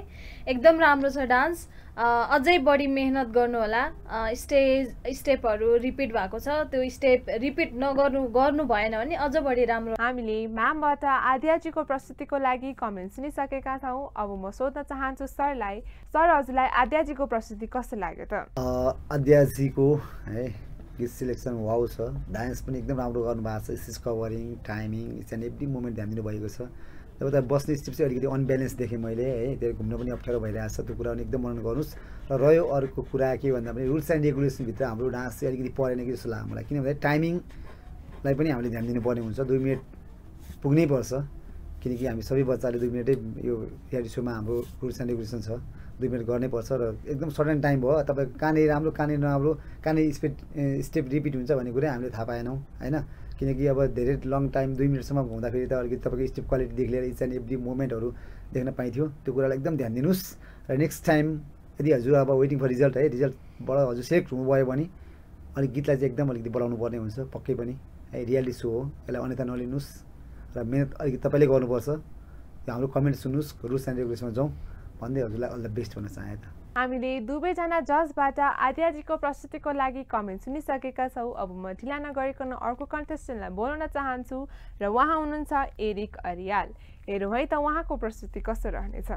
एकदम राम्रो छ डान्स। अ, अझै बढी मेहनत गर्नु होला अ, स्टेज स्टेपहरू रिपिट भएको छ। त्यो स्टेप रिपिट नगर्नु गर्नु भएन भने अझ बढी राम्रो। हामीले म्यामबाट आद्याजीको प्रस्तुतिको लागि कमेन्ट सुनिसकेका छौँ। अब म सोध्न चाहन्छु सरलाई सर हजुरलाई आद्याजीको प्रस्तुति कस्तो लाग्यो त? अ, अध्याजीको है गीत सिलेक्सन वाउ छ डान्स पनि एकदम राम्रो गर्नुभएको छ stage covering timing each and every moment ध्यान दिनुभएको छ। र उता बस्ने स्टेप चाहिँ अलिकति अनब्यालेन्स देखेँ मैले है। त्यो घुम्न पनि अप्ठ्यारो भइरहेको छ त्यो कुरा पनि एकदम मनन गर्नुहोस्। र रह्यो अर्को कुरा के भन्दा पनि रुल्स एन्ड रेगुलेसनभित्र हाम्रो डान्स चाहिँ अलिकति परेन कि जस्तो लाग्यो मलाई। किनभने टाइमिङलाई पनि हामीले ध्यान दिनुपर्ने हुन्छ। दुई मिनट पुग्नै पर्छ। किनकि हामी सबै बच्चाले दुई मिनटै यो रियालिटी सोमा हाम्रो रुल्स एन्ड रेगुलेसन छ। दुई मिनट गर्नै पर्छ र एकदम सर्टन टाइम भयो। तपाईँ कहाँनिर राम्रो कहाँनिर नराम्रो कहाँनिर स्पिड स्टेप रिपिट हुन्छ भन्ने कुरै हामीले थाहा पाएनौँ होइन? किनकि अब धेरै लङ टाइम दुई मिनटसम्म हुँदाखेरि त अलिकति तपाईँको स्टेप क्वालिटीदेखि लिएर इच एन्ड एभ्री मोमेन्टहरू देख्न पाइन्थ्यो। त्यो कुरालाई एकदम ध्यान दिनुहोस् र नेक्स्ट टाइम यदि हजुर अब वेटिङ फर रिजल्ट है रिजल्टबाट हजुर सेलेक्ट हुनुभयो भने अलिक गीतलाई चाहिँ एकदम अलिकति बढाउनु पर्ने हुन्छ पक्कै पनि। है रियालिटी सो हो यसलाई अन्यथा नलिनुहोस् र मिहिनेत अलिकति तपाईँले गर्नुपर्छ। हाम्रो कमेन्ट सुन्नुहोस् रुल्स एन्ड रेगुलेसनमा जाउँ। भन्दै हजुरलाई अल द बेस्ट भन्न चाहे त। हामीले दुवैजना जजबाट आद्याजीको प्रस्तुतिको लागि कमेन्ट सुनिसकेका छौँ। अब म ढिला नगरिकन अर्को कन्टेस्टेन्टलाई बोलाउन चाहन्छु र उहाँ हुनुहुन्छ एरिक अरियाल। हेरौँ है त उहाँको प्रस्तुति कस्तो रहनेछ।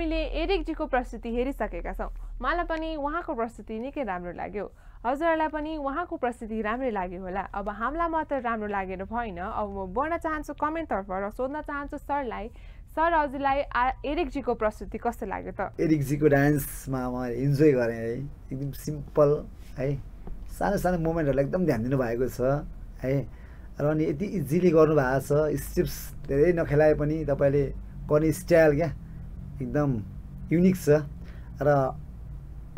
हामीले एरिकजीको प्रस्तुति हेरिसकेका छौँ। मलाई पनि उहाँको प्रस्तुति निकै राम्रो लाग्यो। हजुरहरूलाई पनि उहाँको प्रस्तुति राम्रै लाग्यो होला। अब हामीलाई मात्र राम्रो लागेर भएन। अब म बढ्न चाहन्छु कमेन्टतर्फ र सोध्न चाहन्छु सरलाई सर हजुरलाई एरिकजीको प्रस्तुति कस्तो लाग्यो त? एरिकजीको डान्समा म इन्जोय गरेँ है। एकदम सिम्पल है। सानो सानो मोमेन्टहरूलाई एकदम ध्यान दिनुभएको छ है। र अनि यति इजिली गर्नुभएको छ। स्टेप्स धेरै नखेलाए पनि तपाईँले गर्ने स्टाइल क्या। एकदम युनिक छ। र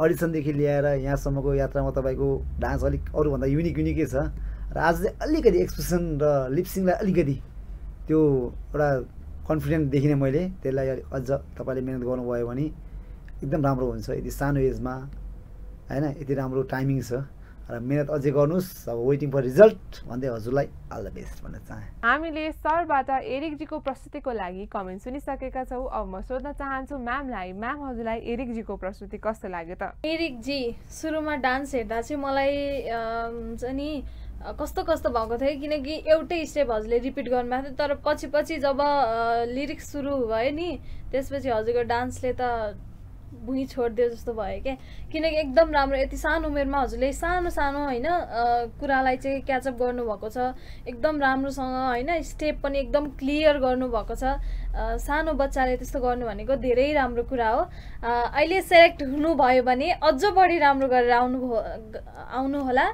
अडिसनदेखि ल्याएर यहाँसम्मको यात्रामा तपाईँको डान्स अलिक अरूभन्दा युनिक युनिकै छ। र आज चाहिँ अलिकति एक्सप्रेसन र लिप्सिङलाई अलिकति त्यो एउटा कन्फिडेन्ट देखिनँ मैले। त्यसलाई अलि- अझ तपाईँले मिहिनेत गर्नुभयो भने एकदम राम्रो हुन्छ। यति सानो एजमा होइन यति राम्रो टाइमिङ छ। र मिहिनेत अझै गर्नुहोस्। अब वेटिङ फर रिजल्ट भन्दै हजुरलाई अल द बेस्ट भन्न चाहेँ। हामीले सरबाट एरिकजीको प्रस्तुतिको लागि कमेन्ट सुनिसकेका छौँ। अब म सोध्न चाहन्छु म्यामलाई म्याम हजुरलाई एरिकजीको प्रस्तुति कस्तो लाग्यो त? एरिक जी सुरुमा डान्स हेर्दा चाहिँ मलाई हुन्छ नि कस्तो कस्तो भएको थियो किनकि एउटै स्टेप हजुरले रिपिट गर्नुभएको थियो। तर पछि पछि जब लिरिक्स सुरु भयो नि त्यसपछि हजुरको डान्सले त भुइँ छोडिदियो जस्तो भयो क्या किनकि एकदम राम्रो यति सानो उमेरमा हजुरले सानो सानो होइन कुरालाई चाहिँ क्याचअप गर्नुभएको छ। एकदम राम्रोसँग होइन स्टेप पनि एकदम क्लियर गर्नुभएको छ। सानो बच्चाले त्यस्तो गर्नु भनेको धेरै राम्रो कुरा हो। अहिले सेलेक्ट हुनुभयो भने अझ बढी राम्रो गरेर आउनु आउनुहोला।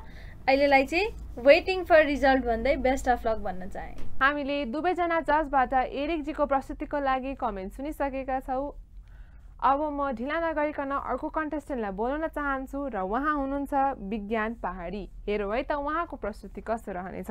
अहिलेलाई चाहिँ वेटिङ फर रिजल्ट भन्दै बेस्ट अफ लक भन्न चाहेँ। हामीले दुवैजना जजबाट एरिकजीको प्रस्तुतिको लागि कमेन्ट सुनिसकेका छौँ। अब म ढिला नगरिकन अर्को कन्टेस्टेन्टलाई बोलाउन चाहन्छु र उहाँ हुनुहुन्छ विज्ञान पहाडी। हेरौँ है त उहाँको प्रस्तुति कस्तो रहनेछ?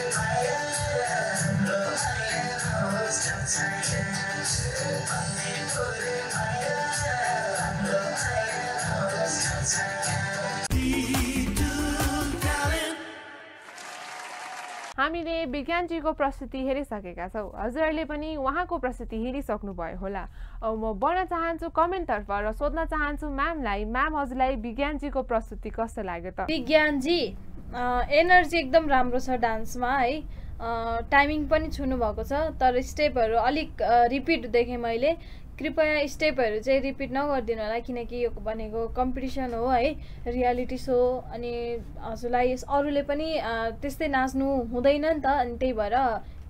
हामीले विज्ञानजीको प्रस्तुति हेरिसकेका छौँ। हजुरहरूले पनि उहाँको प्रस्तुति हेरिसक्नुभयो होला। अब म बढ्न चाहन्छु कमेन्टतर्फ र सोध्न चाहन्छु म्यामलाई म्याम हजुरलाई विज्ञानजीको प्रस्तुति कस्तो लाग्यो त? विज्ञानजी एनर्जी एकदम राम्रो छ डान्समा है। टाइमिङ पनि छुनु भएको छ तर स्टेपहरू अलिक रिपिट देखेँ मैले। कृपया स्टेपहरू चाहिँ रिपिट नगरिदिनु होला किनकि यो भनेको कम्पिटिसन हो है रियालिटी सो अनि हजुरलाई अरूले पनि त्यस्तै नाच्नु हुँदैन नि त अनि त्यही भएर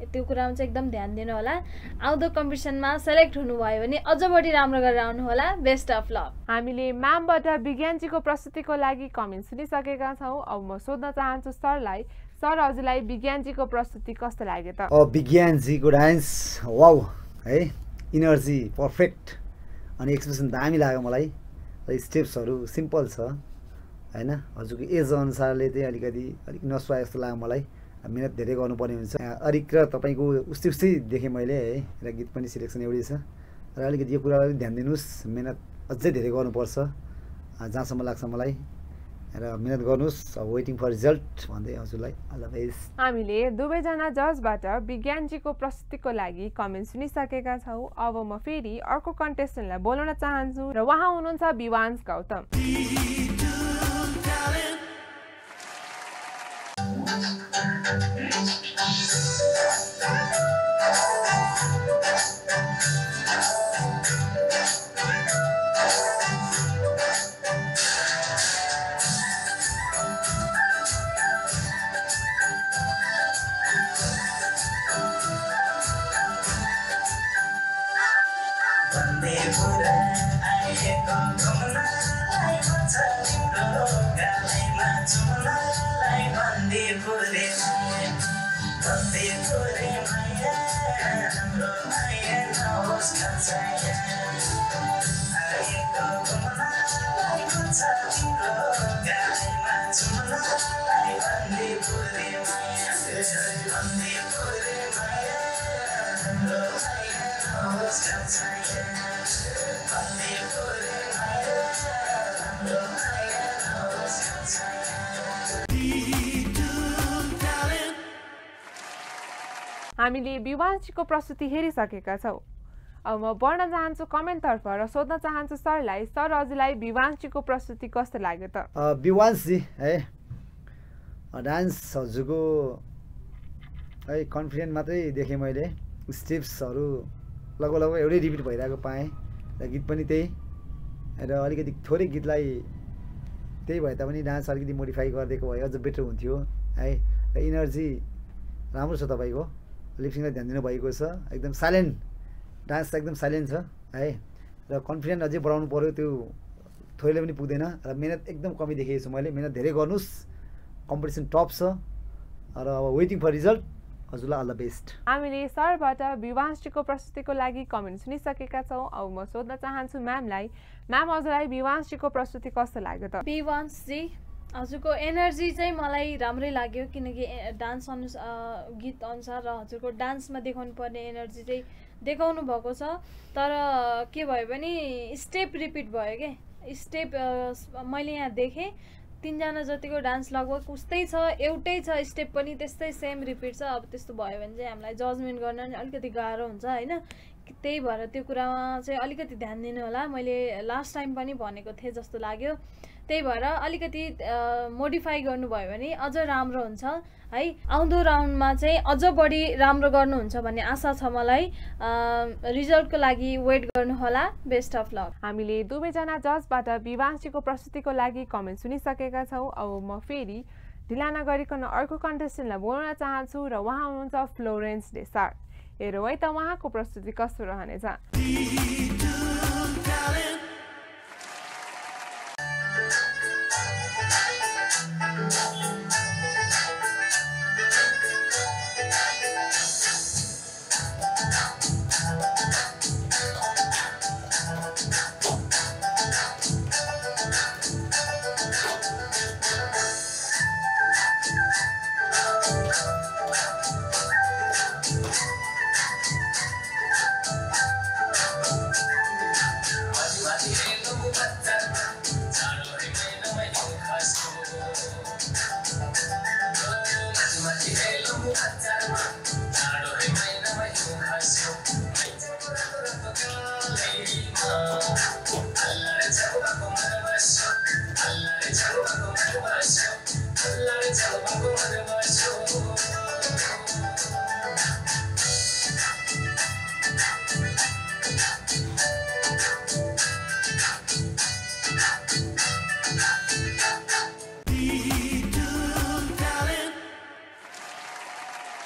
त्यो कुरामा चाहिँ एकदम ध्यान दिनु होला। आउँदो कम्पिटिसनमा सेलेक्ट हुनुभयो भने अझ बढी राम्रो गरेर आउनु होला। Best of luck. हामीले म्यामबाट विज्ञानजीको प्रस्तुतिको लागि कमेन्ट सुनिसकेका छौँ। अब म सोध्न चाहन्छु सरलाई सर हजुरलाई विज्ञानजीको प्रस्तुति कस्तो लाग्यो त? विज्ञानजीको डान्स वाउ है। Energy perfect. अनि एक्सप्रेसन दामी लाग्यो मलाई। र स्टेप्सहरू सिम्पल छ होइन? हजुरको एज अनुसारले चाहिँ अलिकति अलिक नसुहाए जस्तो लाग्यो मलाई। मिहिनेत धेरै गर्नुपर्ने हुन्छ। अलिक र तपाईँको उस्तै उस्तै देखेँ मैले है? र गीत पनि सिलेक्सन एउटै छ। र अलिकति यो कुरालाई ध्यान दिनुहोस्। मिहिनेत अझै धेरै गर्नुपर्छ। जहाँसम्म लाग्छ मलाई। र मिहिनेत गर्नुहोस्। वेटिङ फर रिजल्ट भन्दै हजुरलाई हामीले दुवैजना जजबाट विज्ञानजीको प्रस्तुतिको लागि कमेन्ट सुनिसकेका छौँ। अब म फेरि अर्को कन्टेस्टेन्टलाई बोलाउन चाहन्छु र उहाँ हुनुहुन्छ विवान्स गौतम। हामीले विवान्सजीको प्रस्तुति हेरिसकेका छौँ। अब म पढ्न चाहन्छु कमेन्टतर्फ र सोध्न चाहन्छु सरलाई सर हजुरलाई विवान्सजीको प्रस्तुति कस्तो लाग्यो त? विवान्सजी है डान्स हजुरको है कन्फिडेन्ट मात्रै देखेँ मैले। स्टेप्सहरू लगभग लगभग एउटै रिपिट भइरहेको पाएँ र गीत पनि त्यही। र अलिकति थोरै गीतलाई त्यही भए तापनि डान्स अलिकति मोडिफाई गरिदिएको भए अझ बेटर हुन्थ्यो है। र इनर्जी राम्रो छ तपाईँको। लिप्सिङलाई ध्यान दिनुभएको छ। एकदम साइलेन्ट डान्स त एकदम साइलेन्ट छ है। र कन्फिडेन्ट अझै बढाउनु पऱ्यो त्यो थोरैले पनि पुग्दैन। र मिहिनेत एकदम कमी देखेको छु मैले। मिहिनेत धेरै गर्नुहोस् कम्पिटिसन टप छ। र अब वेटिङ फर रिजल्ट हजुरलाई अल द बेस्ट हामीले सरबाट विवांशजीको प्रस्तुतिको लागि कमेन्ट सुनिसकेका छौँ। अब म सोध्न चाहन्छु म्यामलाई म्याम हजुरलाई विवांशजीको प्रस्तुति कस्तो लाग्यो त? विवांशजी हजुरको एनर्जी चाहिँ मलाई राम्रै लाग्यो किनकि डान्स अनुसार गीत अनुसार र हजुरको डान्समा देखाउनु पर्ने एनर्जी चाहिँ देखाउनु भएको छ। तर के भयो भने स्टेप रिपिट भयो क्या स्टेप मैले यहाँ देखेँ तिनजना जतिको डान्स लगभग उस्तै छ एउटै छ स्टेप पनि त्यस्तै सेम रिपिट छ। अब त्यस्तो भयो भने चाहिँ हामीलाई जजमेन्ट गर्न नि अलिकति गाह्रो हुन्छ होइन? त्यही भएर त्यो कुरामा चाहिँ अलिकति ध्यान दिनु होला। मैले लास्ट टाइम पनि भनेको थिएँ जस्तो लाग्यो। त्यही भएर अलिकति मोडिफाई गर्नुभयो भने अझ राम्रो हुन्छ। है आउँदो राउन्डमा चाहिँ अझ बढी राम्रो गर्नुहुन्छ भन्ने आशा छ मलाई। रिजल्टको लागि वेट गर्नुहोला। बेस्ट अफ लक हामीले दुवैजना जजबाट विवांशजीको प्रस्तुतिको लागि कमेन्ट सुनिसकेका छौँ। अब म फेरि ढिला नगरिकन अर्को कन्टेस्टेन्टलाई बोल्न चाहन्छु र उहाँ हुनुहुन्छ फ्लोरेन्स डेसार हेरौँ है त उहाँको प्रस्तुति कस्तो रहनेछ। Thank you.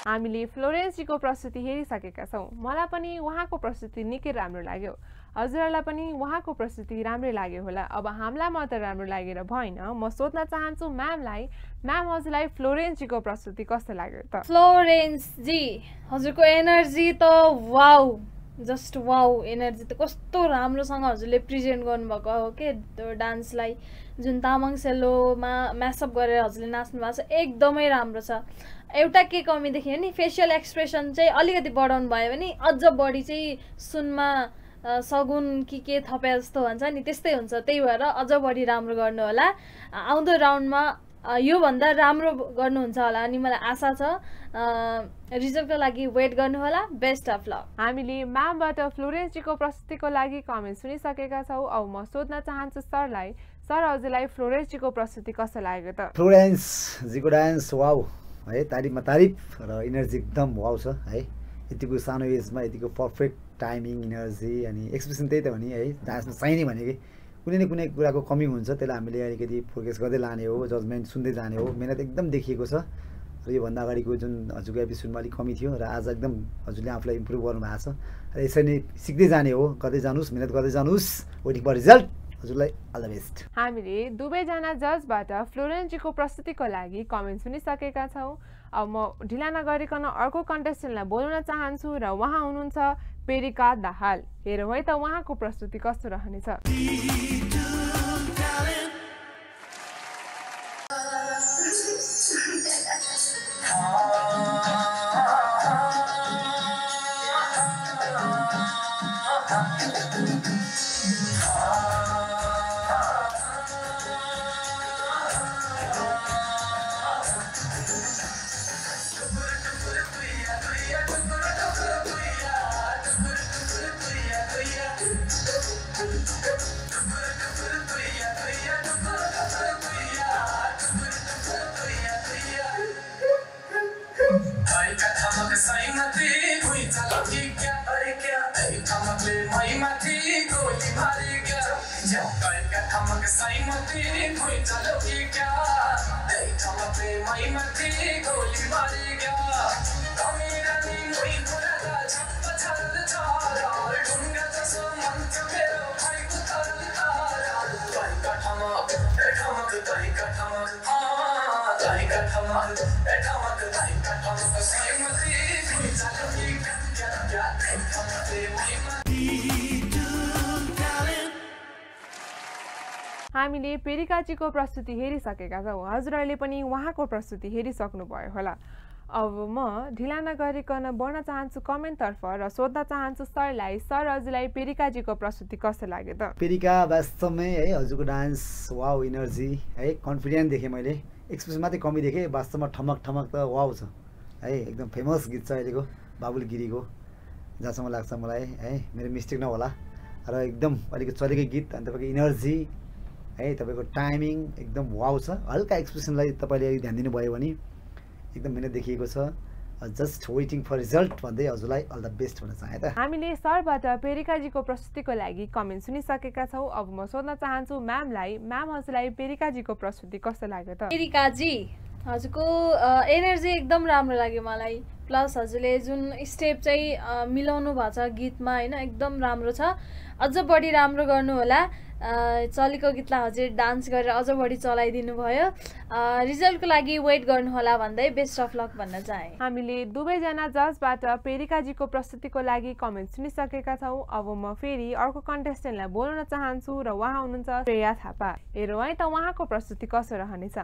हामीले फ्लोरेन्सजीको प्रस्तुति हेरिसकेका छौँ। मलाई पनि उहाँको प्रस्तुति निकै राम्रो लाग्यो। हजुरहरूलाई पनि उहाँको प्रस्तुति राम्रै लाग्यो होला। अब हामीलाई मात्र राम्रो लागेर भएन। म सोध्न चाहन्छु म्यामलाई म्याम हजुरलाई फ्लोरेन्सजीको प्रस्तुति कस्तो लाग्यो त? फ्लोरेन्सजी हजुरको एनर्जी त वाउ। जस्ट वाउ एनर्जी त कस्तो राम्रोसँग हजुरले प्रेजेन्ट गर्नुभएको हो के त्यो डान्सलाई। जुन तामाङ सेलोमा म्यासअप गरेर हजुरले नाच्नु भएको छ एकदमै राम्रो छ। एउटा के कमी देखियो नि फेसियल एक्सप्रेसन चाहिँ अलिकति बढाउनु भयो भने अझ बढी चाहिँ सुनमा सगुन कि के थपे जस्तो हुन्छ नि त्यस्तै हुन्छ। त्यही भएर अझ बढी राम्रो गर्नु होला। आउँदो राउन्डमा योभन्दा राम्रो गर्नुहुन्छ होला अनि मलाई आशा छ। रिजल्टको लागि वेट गर्नुहोला बेस्ट अफ लक हामीले म्यामबाट फ्लोरेन्सजीको प्रस्तुतिको लागि कमेन्ट सुनिसकेका छौँ। अब म सोध्न चाहन्छु सरलाई सर हजुरलाई फ्लोरेन्सजीको प्रस्तुति कस्तो लाग्यो त? फ्लोरेन्सजीको डान्स वाउ है तारिफमा तारिफ र इनर्जी एकदम वाउ छ है। यतिको सानो एजमा यतिको पर्फेक्ट टाइमिङ इनर्जी अनि एक्सप्रेसन त्यही त हो नि है। डान्समा चाहिने भनेकै कुनै न कुनै कुराको कमी हुन्छ त्यसलाई हामीले अलिकति फोकस गर्दै लाने हो जजमेन्ट सुन्दै जाने हो मिहिनेत एकदम देखिएको छ। र योभन्दा अगाडिको जुन हजुरको एपिसोडमा अलिक कमी थियो र आज एकदम हजुरले आफूलाई इम्प्रुभ गर्नुभएको छ। र यसरी नै सिक्दै जाने हो गर्दै जानुहोस् मिहिनेत गर्दै जानुहोस्। वेटिङ फर रिजल्ट हजुरलाई अल द बेस्ट हामीले दुवैजना जजबाट फ्लोरेन्सजीको प्रस्तुतिको लागि कमेन्ट सुनिसकेका छौँ। अब म ढिला नगरिकन अर्को कन्टेस्टेन्टलाई बोलाउन चाहन्छु र उहाँ हुनुहुन्छ पेरिका दाहाल। हेरौँ है त उहाँको प्रस्तुति कस्तो रहनेछ। Oh. ಸೈನತೆ ಕುಯ್ತಲವೀಗ ದೈತಮ ಪ್ರೇಮೈ ಮಧ್ಯೆ ಗೋಲಿ ಮಾರೀಗ ತಮಿಳನಿ ನೈಪುರದ ಚಪ್ಪ ಚರದ ಚಾರ ಡುಂಗದ ಸೊ ಮಂತ್ರ ಮೇರೋ ಪೈಪ ತರಲ ತಾರ ತೈ ಕಠಮ ಕಠಮಕ ತೈ ಕಠಮಕ ಹಾ ತೈ ಕಠಮಕ हामीले पेरिकाजीको प्रस्तुति हेरिसकेका छौँ। हजुरहरूले पनि उहाँको प्रस्तुति हेरिसक्नुभयो होला। अब म ढिला नगरिकन बढ्न चाहन्छु कमेन्टतर्फ र सोध्न चाहन्छु सरलाई सर हजुरलाई पेरिकाजीको प्रस्तुति कस्तो लाग्यो त? पेरिका वास्तवमै है हजुरको डान्स वाउ इनर्जी है कन्फिडेन्ट देखेँ मैले। एक्सप्रेसन मात्रै कमी देखेँ वास्तवमा ठमक ठमक त वाउ छ। है एकदम फेमस गीत छ अहिलेको बाबुल गिरीको। जहाँसम्म लाग्छ मलाई है मेरो मिस्टेक नहोला। र एकदम अलिकति चलेको गीत अनि तपाईँको इनर्जी है तपाईँको टाइमिङ एकदम वाउ छ। हल्का एक्सप्रेसनलाई तपाईँले अलिक ध्यान दिनुभयो भने एकदम मिहिनेत देखिएको छ। जस्ट वेटिङ फर रिजल्ट भन्दै हजुरलाई अल द बेस्ट भन्न चाहेँ त। हामीले सरबाट पेरिकाजीको प्रस्तुतिको लागि कमेन्ट सुनिसकेका छौँ। अब म सोध्न चाहन्छु म्यामलाई म्याम हजुरलाई पेरिकाजीको प्रस्तुति कस्तो लाग्यो त? एरिकाजी हजुरको एनर्जी एकदम राम्रो लाग्यो मलाई। प्लस हजुरले जुन स्टेप चाहिँ मिलाउनु भएको छ गीतमा होइन एकदम राम्रो छ। अझ बढी राम्रो गर्नु होला चलेको गीतलाई हजुर डान्स गरेर अझ बढी चलाइदिनु भयो। रिजल्टको लागि वेट गर्नुहोला भन्दै बेस्ट अफ लक भन्न चाहेँ। हामीले दुवैजना जजबाट पेरिकाजीको प्रस्तुतिको लागि कमेन्ट सुनिसकेका छौँ। अब म फेरि अर्को कन्टेस्टेन्टलाई बोल्न चाहन्छु र उहाँ हुनुहुन्छ श्रेया थापा। हेरौँ है त उहाँको प्रस्तुति कसो रहनेछ?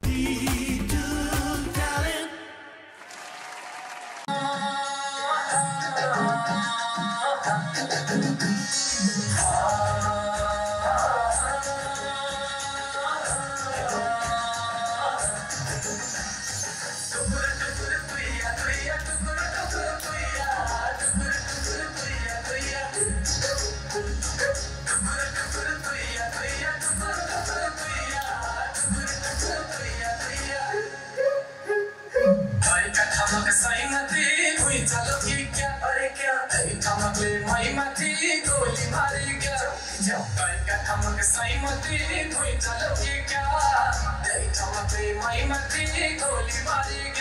गोली मारी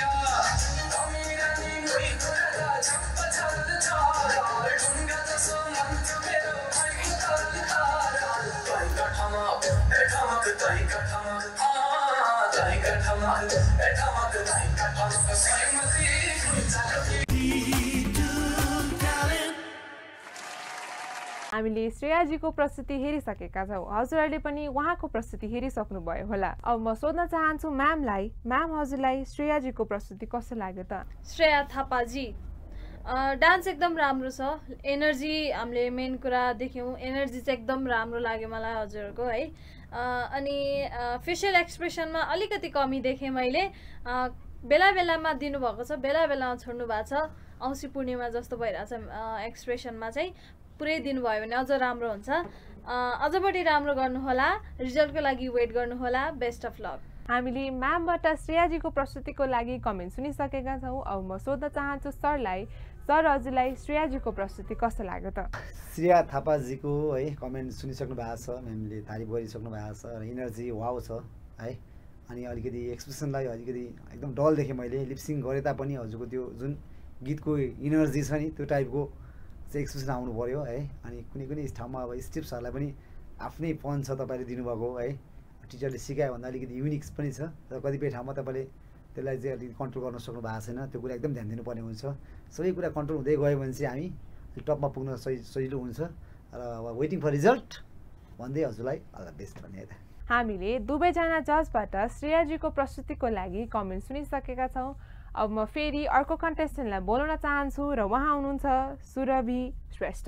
हामीले श्रेयाजीको प्रस्तुति हेरिसकेका छौँ। हजुरहरूले पनि उहाँको प्रस्तुति हेरिसक्नुभयो होला। अब म सोध्न चाहन्छु म्यामलाई म्याम हजुरलाई श्रेयाजीको प्रस्तुति कस्तो लाग्यो त? श्रेया थापाजी डान्स एकदम राम्रो छ। एनर्जी हामीले मेन कुरा देख्यौँ एनर्जी चाहिँ एकदम राम्रो लाग्यो मलाई हजुरहरूको है। अनि फेसियल एक्सप्रेसनमा अलिकति कमी देखेँ मैले। बेला बेलामा दिनुभएको छ बेला बेलामा छोड्नु भएको छ। औँसी पूर्णिमा जस्तो भइरहेछ एक्सप्रेसनमा चाहिँ। पुरै दिनुभयो भने अझ राम्रो हुन्छ। अ, अझ बढी राम्रो गर्नुहोला रिजल्टको लागि वेट गर्नुहोला बेस्ट अफ लक। हामीले म्यामबाट श्रेयाजीको प्रस्तुतिको लागि कमेन्ट सुनिसकेका छौँ। अब म सोध्न चाहन्छु सरलाई सर हजुरलाई श्रेयाजीको प्रस्तुति कस्तो लाग्यो त? श्रेया थापाजीको है कमेन्ट सुनिसक्नु भएको छ म्यामले तारिफ गरिसक्नु भएको छ र इनर्जी वाउ छ है। अनि अलिकति एक्सप्रेसनलाई अलिकति एकदम डल देखेँ मैले लिप्सिङ गरे तापनि हजुरको त्यो जुन गीतको इनर्जी छ नि त्यो टाइपको चाहिँ एक्सप्रेसन आउनु पऱ्यो है। अनि कुनै कुनै ठाउँमा अब स्टेप्सहरूलाई पनि आफ्नै पन छ तपाईँले दिनुभएको है। टिचरले सिकायो भन्दा अलिकति युनिक्स पनि छ। र कतिपय ठाउँमा तपाईँले त्यसलाई चाहिँ अलिकति कन्ट्रोल गर्न सक्नु भएको छैन। त्यो कुरा एकदम ध्यान दिनुपर्ने हुन्छ। सबै कुरा कन्ट्रोल हुँदै गयो भने चाहिँ हामी टपमा पुग्न सजिलो हुन्छ। र अब वेटिङ फर रिजल्ट भन्दै हजुरलाई अल द बेस्ट भन्ने हामीले दुवैजना जजबाट श्रेयाजीको प्रस्तुतिको लागि कमेन्ट सुनिसकेका छौँ। अब म फेरि अर्को कन्टेस्टेन्टलाई बोलाउन चाहन्छु र उहाँ हुनुहुन्छ सुरभि श्रेष्ठ।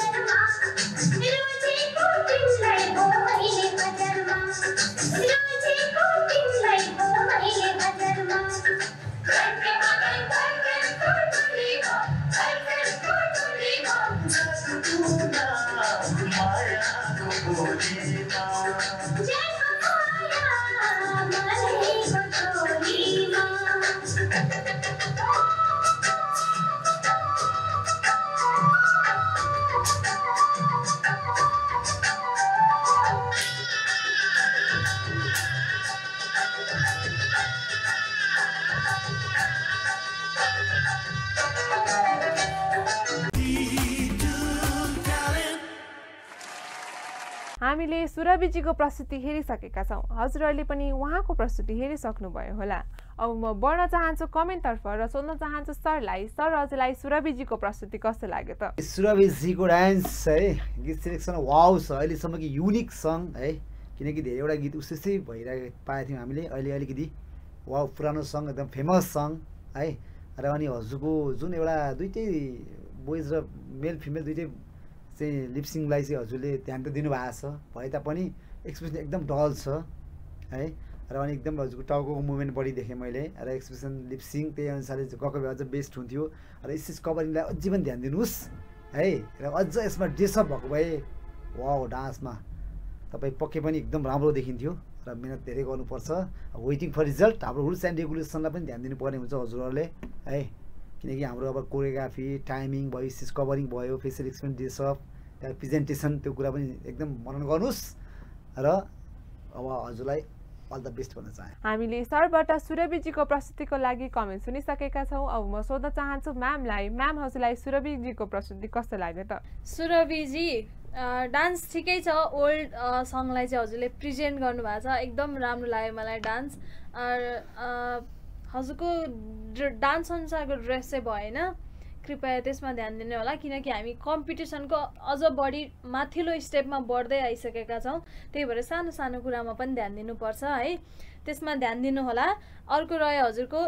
रोजेको तिमीलाई हो मैले हामीले सुरभिजीको प्रस्तुति हेरिसकेका छौँ। हजुरहरूले पनि उहाँको प्रस्तुति हेरिसक्नुभयो होला। अब म बढ्न चाहन्छु कमेन्टतर्फ र सोध्न चाहन्छु सरलाई सर हजुरलाई सुरभिजीको प्रस्तुति कस्तो लाग्यो त? सुरभिजीको डान्स है गीत सिलेक्सन वाउ छ। अहिलेसम्मको युनिक सङ है किनकि धेरैवटा गीत उस्तै भइरहेको पाएको थियौँ हामीले। अहिले अलिकति वाउ पुरानो सङ एकदम फेमस सङ है। र अनि हजुरको जुन एउटा दुइटै बोइज र मेल फिमेल दुइटै चाहिँ लिप्सिङलाई चाहिँ हजुरले ध्यान त दिनुभएको छ। भए तापनि एक्सप्रेसन एकदम डल छ है? र अनि एकदम हजुरको टाउको मुभमेन्ट बढी देखेँ मैले र एक्सप्रेसन लिप्सिङ त्यही अनुसारले गएको भए अझ बेस्ट हुन्थ्यो। र स्टेज कभरिङलाई अझै पनि ध्यान दिनुहोस् है? र अझ यसमा ड्रेसअप भएको भए वा डान्समा तपाईँ पक्कै पनि एकदम राम्रो देखिन्थ्यो र मिहिनेत धेरै गर्नुपर्छ। वेटिङ फर रिजल्ट हाम्रो रुल्स एन्ड रेगुलेसनलाई पनि ध्यान दिनुपर्ने हुन्छ हजुरहरूले है? किनकि हाम्रो अब कोरियोग्राफी टाइमिङ भयो स्टेज कभरिङ भयो फेसियल एक्सप्रेसन ड्रेसअप त्यहाँ प्रेजेन्टेसन त्यो कुरा पनि एकदम मनन गर्नुहोस् र अब हजुरलाई अल द बेस्ट भन्न चाहेँ। हामीले सरबाट सुरभिजीको प्रस्तुतिको लागि कमेन्ट सुनिसकेका छौँ। अब म सोध्न चाहन्छु म्यामलाई म्याम हजुरलाई सुरभिजीको प्रस्तुति कस्तो लाग्यो त? सुरभिजी अ, डान्स ठिकै छ। ओल्ड सङलाई चाहिँ हजुरले प्रेजेन्ट गर्नुभएको छ। एकदम राम्रो लाग्यो मलाई डान्स हजुरको ड्र- डान्स अनुसारको ड्रेस चाहिँ भएन। कृपया त्यसमा ध्यान दिनु होला किनकि हामी कम्पिटिसनको अझ बढी माथिल्लो स्टेपमा बढ्दै आइसकेका छौँ। त्यही भएर सानो सानो कुरामा पनि ध्यान दिनुपर्छ है। त्यसमा ध्यान दिनुहोला अर्को रह्यो हजुरको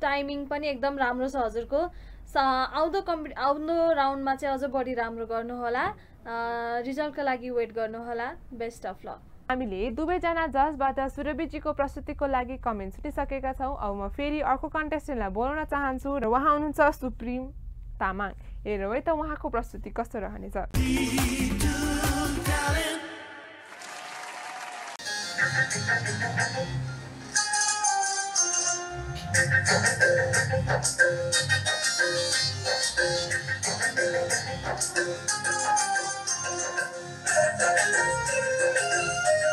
टाइमिङ पनि एकदम राम्रो छ हजुरको। स आउँदो कम्पि आउँदो राउन्डमा चाहिँ अझ बढी राम्रो गर्नुहोला रिजल्टको लागि वेट गर्नुहोला बेस्ट अफ लक हामीले दुवैजना जजबाट सुरभिजीको प्रस्तुतिको लागि कमेन्ट सुनिसकेका छौँ। अब म फेरि अर्को कन्टेस्टेन्टलाई बोलाउन चाहन्छु र उहाँ हुनुहुन्छ सुप्रिम तामाङ। हेरौँ है त उहाँको प्रस्तुति कस्तो रहनेछ।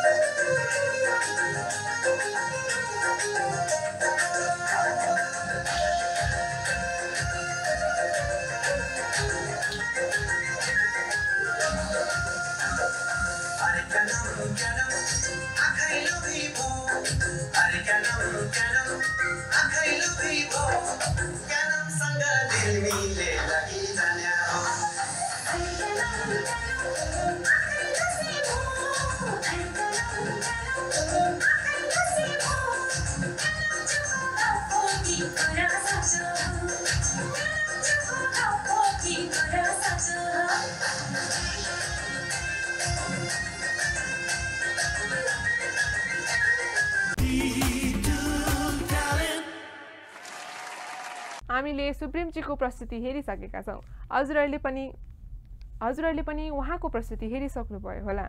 हामीले सुप्रिमजीको प्रस्तुति हेरिसकेका छौँ। हजुरहरूले पनि हजुरहरूले पनि उहाँको प्रस्तुति हेरिसक्नुभयो होला।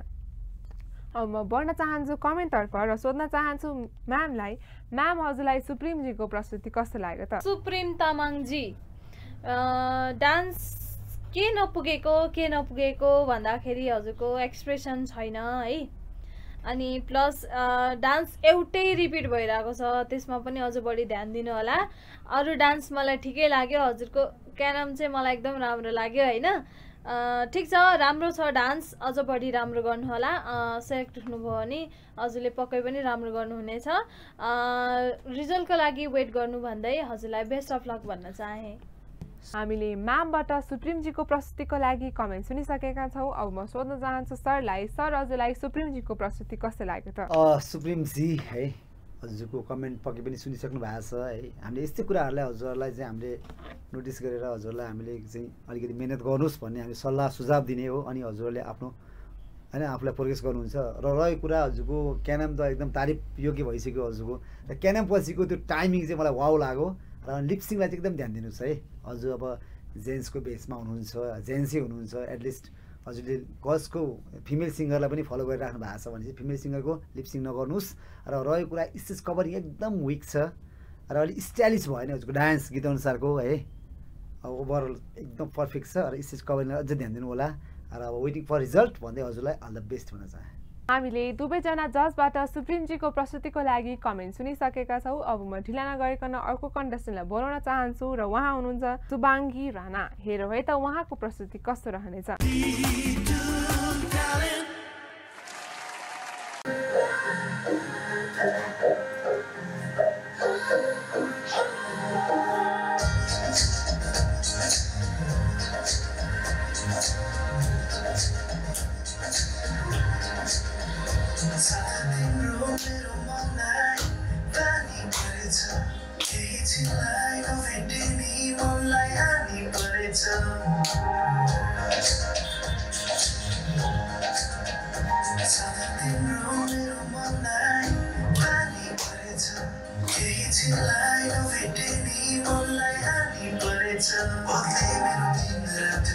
अब म बढ्न चाहन्छु कमेन्टतर्फ र सोध्न चाहन्छु म्यामलाई म्याम हजुरलाई सुप्रिमजीको प्रस्तुति कस्तो लाग्यो त? सुप्रिम तामाङजी डान्स के नपुगेको के नपुगेको भन्दाखेरि हजुरको एक्सप्रेसन छैन है। अनि प्लस डान्स एउटै रिपिट भइरहेको छ। त्यसमा पनि अझ बढी ध्यान दिनु होला। अरू डान्स मलाई ठिकै लाग्यो। हजुरको क्यानम चाहिँ मलाई एकदम राम्रो लाग्यो होइन? ठिक छ। राम्रो छ डान्स। अझ बढी राम्रो गर्नुहोला सेलेक्ट हुनुभयो भने हजुरले पक्कै पनि राम्रो गर्नुहुनेछ। रिजल्टको लागि वेट गर्नु भन्दै हजुरलाई बेस्ट अफ लक भन्न चाहेँ। हामीले म्यामबाट सुप्रिमजीको प्रस्तुतिको लागि कमेन्ट सुनिसकेका छौँ। अब म सोध्न चाहन्छु सरलाई सर हजुरलाई सुप्रिमजीको प्रस्तुति कस्तो लाग्यो त सुप्रिमजी है हजुरको कमेन्ट पक्कै पनि सुनिसक्नु भएको छ है। हामीले यस्तै कुराहरूलाई हजुरहरूलाई चाहिँ हामीले नोटिस गरेर हजुरलाई हामीले चाहिँ अलिकति मिहिनेत गर्नुहोस् भन्ने हामी सल्लाह सुझाव दिने हो अनि हजुरहरूले आफ्नो होइन आफूलाई प्रोग्रेस गर्नुहुन्छ। र रहेको कुरा हजुरको क्यानम त एकदम तारिफ योग्य भइसक्यो हजुरको। र क्यानम पछिको त्यो टाइमिङ चाहिँ मलाई वाउ लाग्यो। र लिप्सिङलाई चाहिँ एकदम ध्यान दिनुहोस् है। हजुर अब जेन्ट्सको बेसमा हुनुहुन्छ जेन्ट्सै हुनुहुन्छ एटलिस्ट हजुरले गर्ल्सको फिमेल सिङ्गरलाई पनि फलो गरिराख्नु भएको छ भने चाहिँ फिमेल सिङ्गरको लिप्सिङ नगर्नुहोस्। र रहेको कुरा स्टेज कभरिङ एकदम विक छ र अलिक स्टाइलिस भयो भने हजुरको डान्स गीत अनुसारको है। अब ओभरअल एकदम पर्फेक्ट छ र स्टेज कभरिङलाई अझै ध्यान दिनु होला र अब वेटिङ फर रिजल्ट भन्दै हजुरलाई अल द बेस्ट भन्न चाहेँ। हामीले दुवैजना जजबाट सुप्रिमजीको प्रस्तुतिको लागि कमेन्ट सुनिसकेका छौँ। अब म ढिला नगरिकन अर्को कन्टेस्टेन्टलाई बोलाउन चाहन्छु र उहाँ हुनुहुन्छ सुबाङ्गी राणा। हेरौँ है त उहाँको प्रस्तुति कस्तो रहनेछ?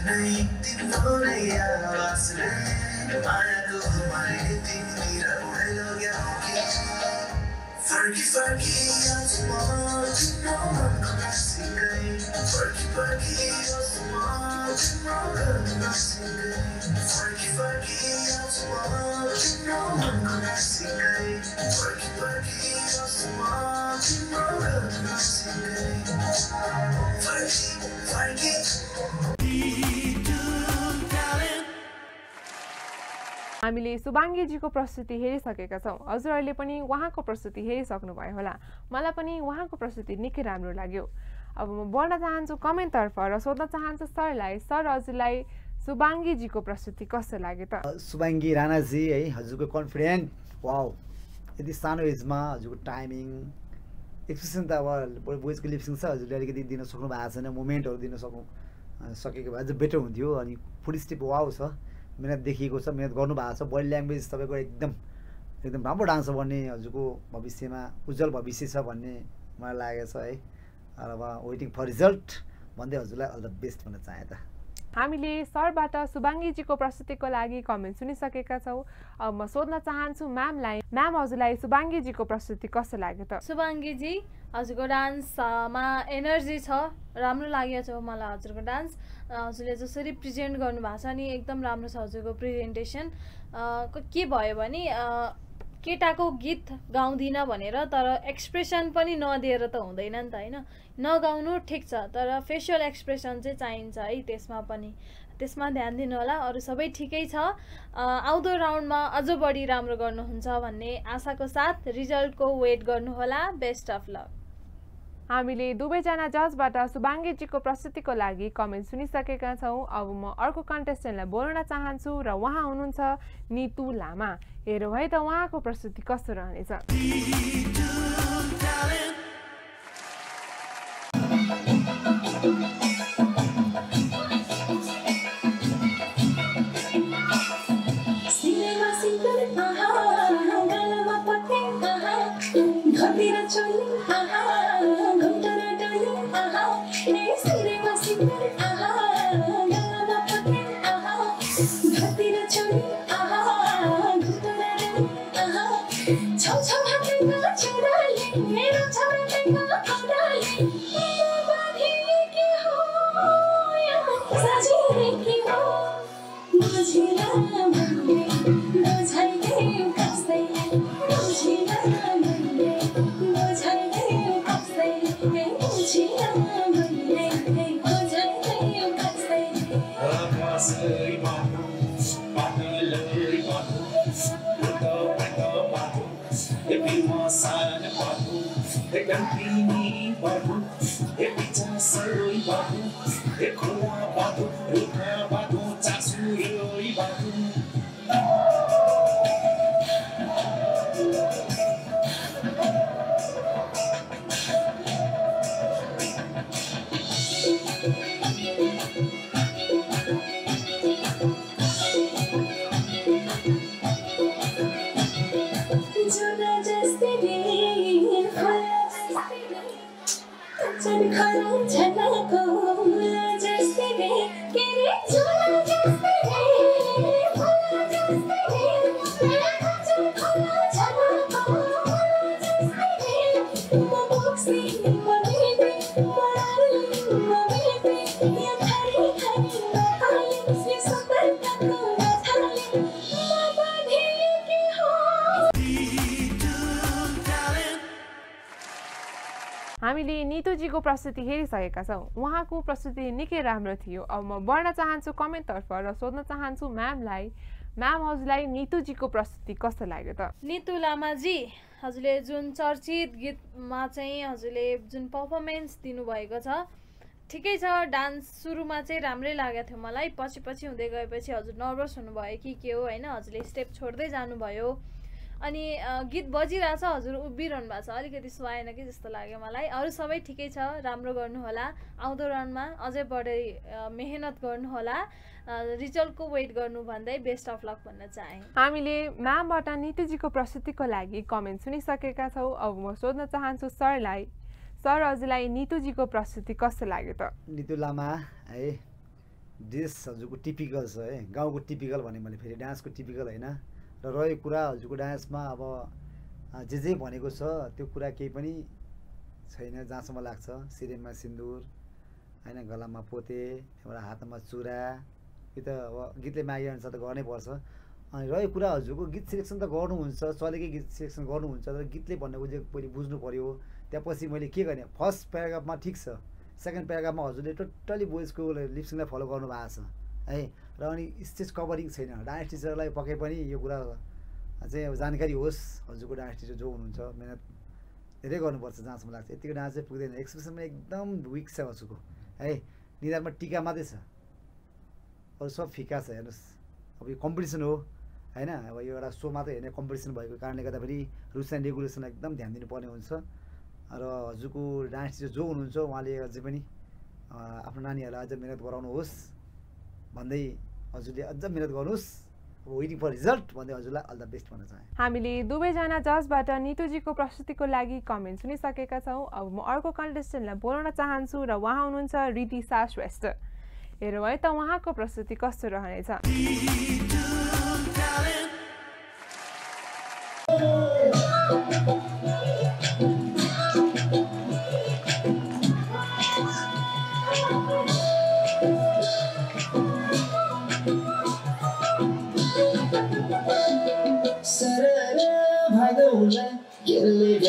Fergie, Fergie, I'm smart, no one can sing it. Fergie, Fergie, I'm smart, no one can sing it. हामीले सुबाङ्गीजीको प्रस्तुति हेरिसकेका छौँ। हजुरहरूले पनि उहाँको प्रस्तुति हेरिसक्नुभयो होला। मलाई पनि उहाँको प्रस्तुति निकै राम्रो लाग्यो। अब म बढ्न चाहन्छु कमेन्टतर्फ र सोध्न चाहन्छु सरलाई सर हजुरलाई सुबाङ्गीजीको प्रस्तुति कस्तो लाग्यो त? सुबाङ्गी राणाजी है हजुरको कन्फिडेन्ट वाउ यति सानो एजमा हजुरको टाइमिङ एक्सप्रेसन त अब बोइजको लिप्सिङ छ हजुरले अलिकति दिन सक्नु भएको छैन मोमेन्टहरू दिन सक्नु सकेको भए अझ बेटर हुन्थ्यो अनि फुल स्टेप वाउ छ। मिहिनेत देखिएको छ मिहिनेत गर्नु भएको छ बडी ल्याङ्ग्वेज तपाईँको एकदम एकदम राम्रो डान्सर बन्ने हजुरको भविष्यमा उज्जवल भविष्य छ भन्ने मलाई लागेको छ है। अब वेटिङ फर रिजल्ट भन्दै हजुरलाई अल द बेस्ट भन्न चाहेँ त। हामीले सरबाट सुबाङ्गीजीको प्रस्तुतिको लागि कमेन्ट सुनिसकेका छौँ। अब म सोध्न चाहन्छु म्यामलाई म्याम हजुरलाई सुबाङ्गीजीको प्रस्तुति कस्तो लाग्यो त? शुभाङ्गीजी हजुरको डान्समा एनर्जी छ राम्रो लागेको छ मलाई हजुरको डान्स। हजुरले जसरी प्रेजेन्ट गर्नुभएको छ नि एकदम राम्रो छ हजुरको प्रेजेन्टेसन। के भयो भने केटाको गीत गाउँदिनँ भनेर तर एक्सप्रेसन पनि नदिएर त हुँदैन नि त होइन? नगाउनु ठिक छ तर फेसियल एक्सप्रेसन चाहिँ चाहिन्छ है त्यसमा पनि। त्यसमा ध्यान दिनु होला अरू सबै ठिकै छ। आउँदो राउन्डमा अझ बढी राम्रो गर्नुहुन्छ भन्ने आशाको साथ रिजल्टको वेट गर्नुहोला बेस्ट अफ लक। हामीले दुवैजना जजबाट सुबाङ्गीजीको प्रस्तुतिको लागि कमेन्ट सुनिसकेका छौँ। अब म अर्को कन्टेस्टेन्टलाई बोल्न चाहन्छु र उहाँ हुनुहुन्छ नितु लामा। हेरौँ है त उहाँको प्रस्तुति कस्तो रहनेछ। डोली आहा छौ छौ हातैमा छोराले मेरो छोरासँग バトル प्रस्तुति हेरिसकेका छौँ। उहाँको प्रस्तुति निकै राम्रो थियो। अब म बढ्न चाहन्छु कमेन्टतर्फ र सोध्न चाहन्छु म्यामलाई म्याम हजुरलाई नितुजीको प्रस्तुति कस्तो लाग्यो त? नितु लामाजी हजुरले जुन चर्चित गीतमा चाहिँ हजुरले जुन पर्फर्मेन्स दिनुभएको छ ठिकै छ डान्स सुरुमा चाहिँ राम्रै लागेको थियो मलाई। पछि पछि हुँदै गएपछि हजुर नर्भस हुनुभयो कि के हो होइन? हजुरले स्टेप छोड्दै जानुभयो। अनि गीत बजिरहेछ। हजुर उभिरहनु भएको छ। अलिकति सुहाएन कि जस्तो लाग्यो मलाई। अरू सबै ठिकै छ। राम्रो गर्नुहोला। आउँदो राउन्डमा अझै बढी मेहनत गर्नुहोला। रिजल्टको वेट गर्नु भन्दै बेस्ट अफ लक भन्न चाहेँ। हामीले म्यामबाट नितुजीको प्रस्तुतिको लागि कमेन्ट सुनिसकेका छौँ। अब म सोध्न चाहन्छु सरलाई सर हजुरलाई नितुजीको प्रस्तुति कस्तो लाग्यो त? नितु लामा है ड्रेस हजुरको टिपिकल छ है। गाउँको टिपिकल भने मैले फेरि डान्सको टिपिकल होइन। र रह्यो कुरा हजुरको डान्समा अब जे जे भनेको छ त्यो कुरा केही पनि छैन जहाँसम्म लाग्छ। सिरेमा सिन्दुर होइन गलामा पोते त्यहाँबाट हातमा चुरा यो त अब गीतले मागेअनुसार त गर्नै पर्छ। अनि रह्यो कुरा हजुरको गीत सिलेक्सन त गर्नुहुन्छ चलेकै गीत सिलेक्सन गर्नुहुन्छ तर गीतले भन्ने बुझेको पहिले बुझ्नु पऱ्यो त्यहाँपछि मैले के गरेँ फर्स्ट प्याराग्राफमा ठिक छ सेकेन्ड प्याराग्राफमा हजुरले टोटल्ली बोइजको लिप्सिङलाई फलो गर्नु भएको छ है? र अनि स्टेज कभरिङ छैन। डान्स टिचरलाई पके पनि यो कुरा चाहिँ जानकारी होस्। हजुरको डान्स टिचर जो हुनुहुन्छ मिहिनेत धेरै गर्नुपर्छ जहाँसम्म लाग्छ। यतिको डान्स चाहिँ पुग्दैन। एक्सप्रेसन पनि एकदम विक छ हजुरको। है निधारमा टिका मात्रै छ। अरू सब फिका छ हेर्नुहोस्। अब यो कम्पिटिसन हो होइन? अब यो एउटा सो मात्रै हेर्ने कम्पिटिसन भएको कारणले गर्दाखेरि रुल्स एन्ड रेगुलेसन एकदम ध्यान दिनुपर्ने हुन्छ। र हजुरको डान्स टिचर जो हुनुहुन्छ उहाँले अझै पनि आफ्नो नानीहरूलाई अझ मिहिनेत गराउनुहोस्। भन्दै हजुरले अझ मिहिनेत गर्नुहोस्। वेटिङ फर रिजल्ट भन्दै हजुरलाई अल द बेस्ट भन्न चाहेँ। हामीले दुवैजना जजबाट नितुजीको प्रस्तुतिको लागि कमेन्ट सुनिसकेका छौँ। अब म अर्को कन्टेस्टेन्टलाई बोलाउन चाहन्छु र उहाँ हुनुहुन्छ रितिसा श्रेष्ठ। हेरौँ है त उहाँको प्रस्तुति कस्तो रहनेछ।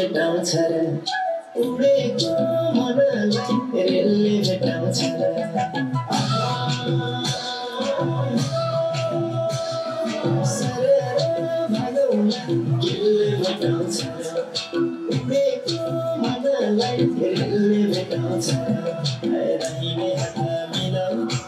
भेटाउँछ र उडेको मनलाई रेलले भेटाउँछ र भेटाउँछ उडेको मनलाई रेलले भेटाउँछ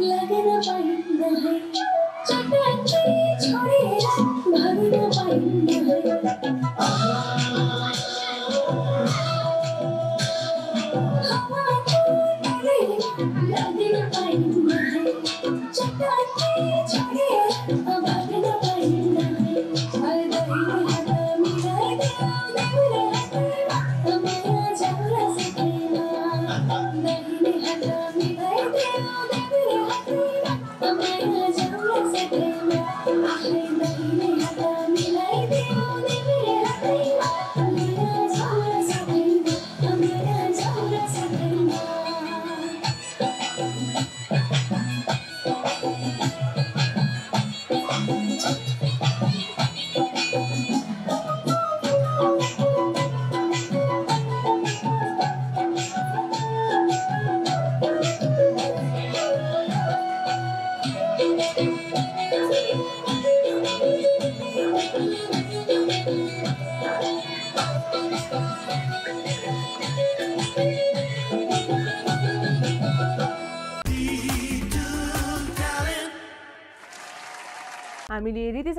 तालैमा लागेर पाइन्न है चट्याङ्गै छोडेर भाग्न पाइन्न है हावाको तालैमा लागेर पाइन्न है चट्याङ्गै छोडेर हामीले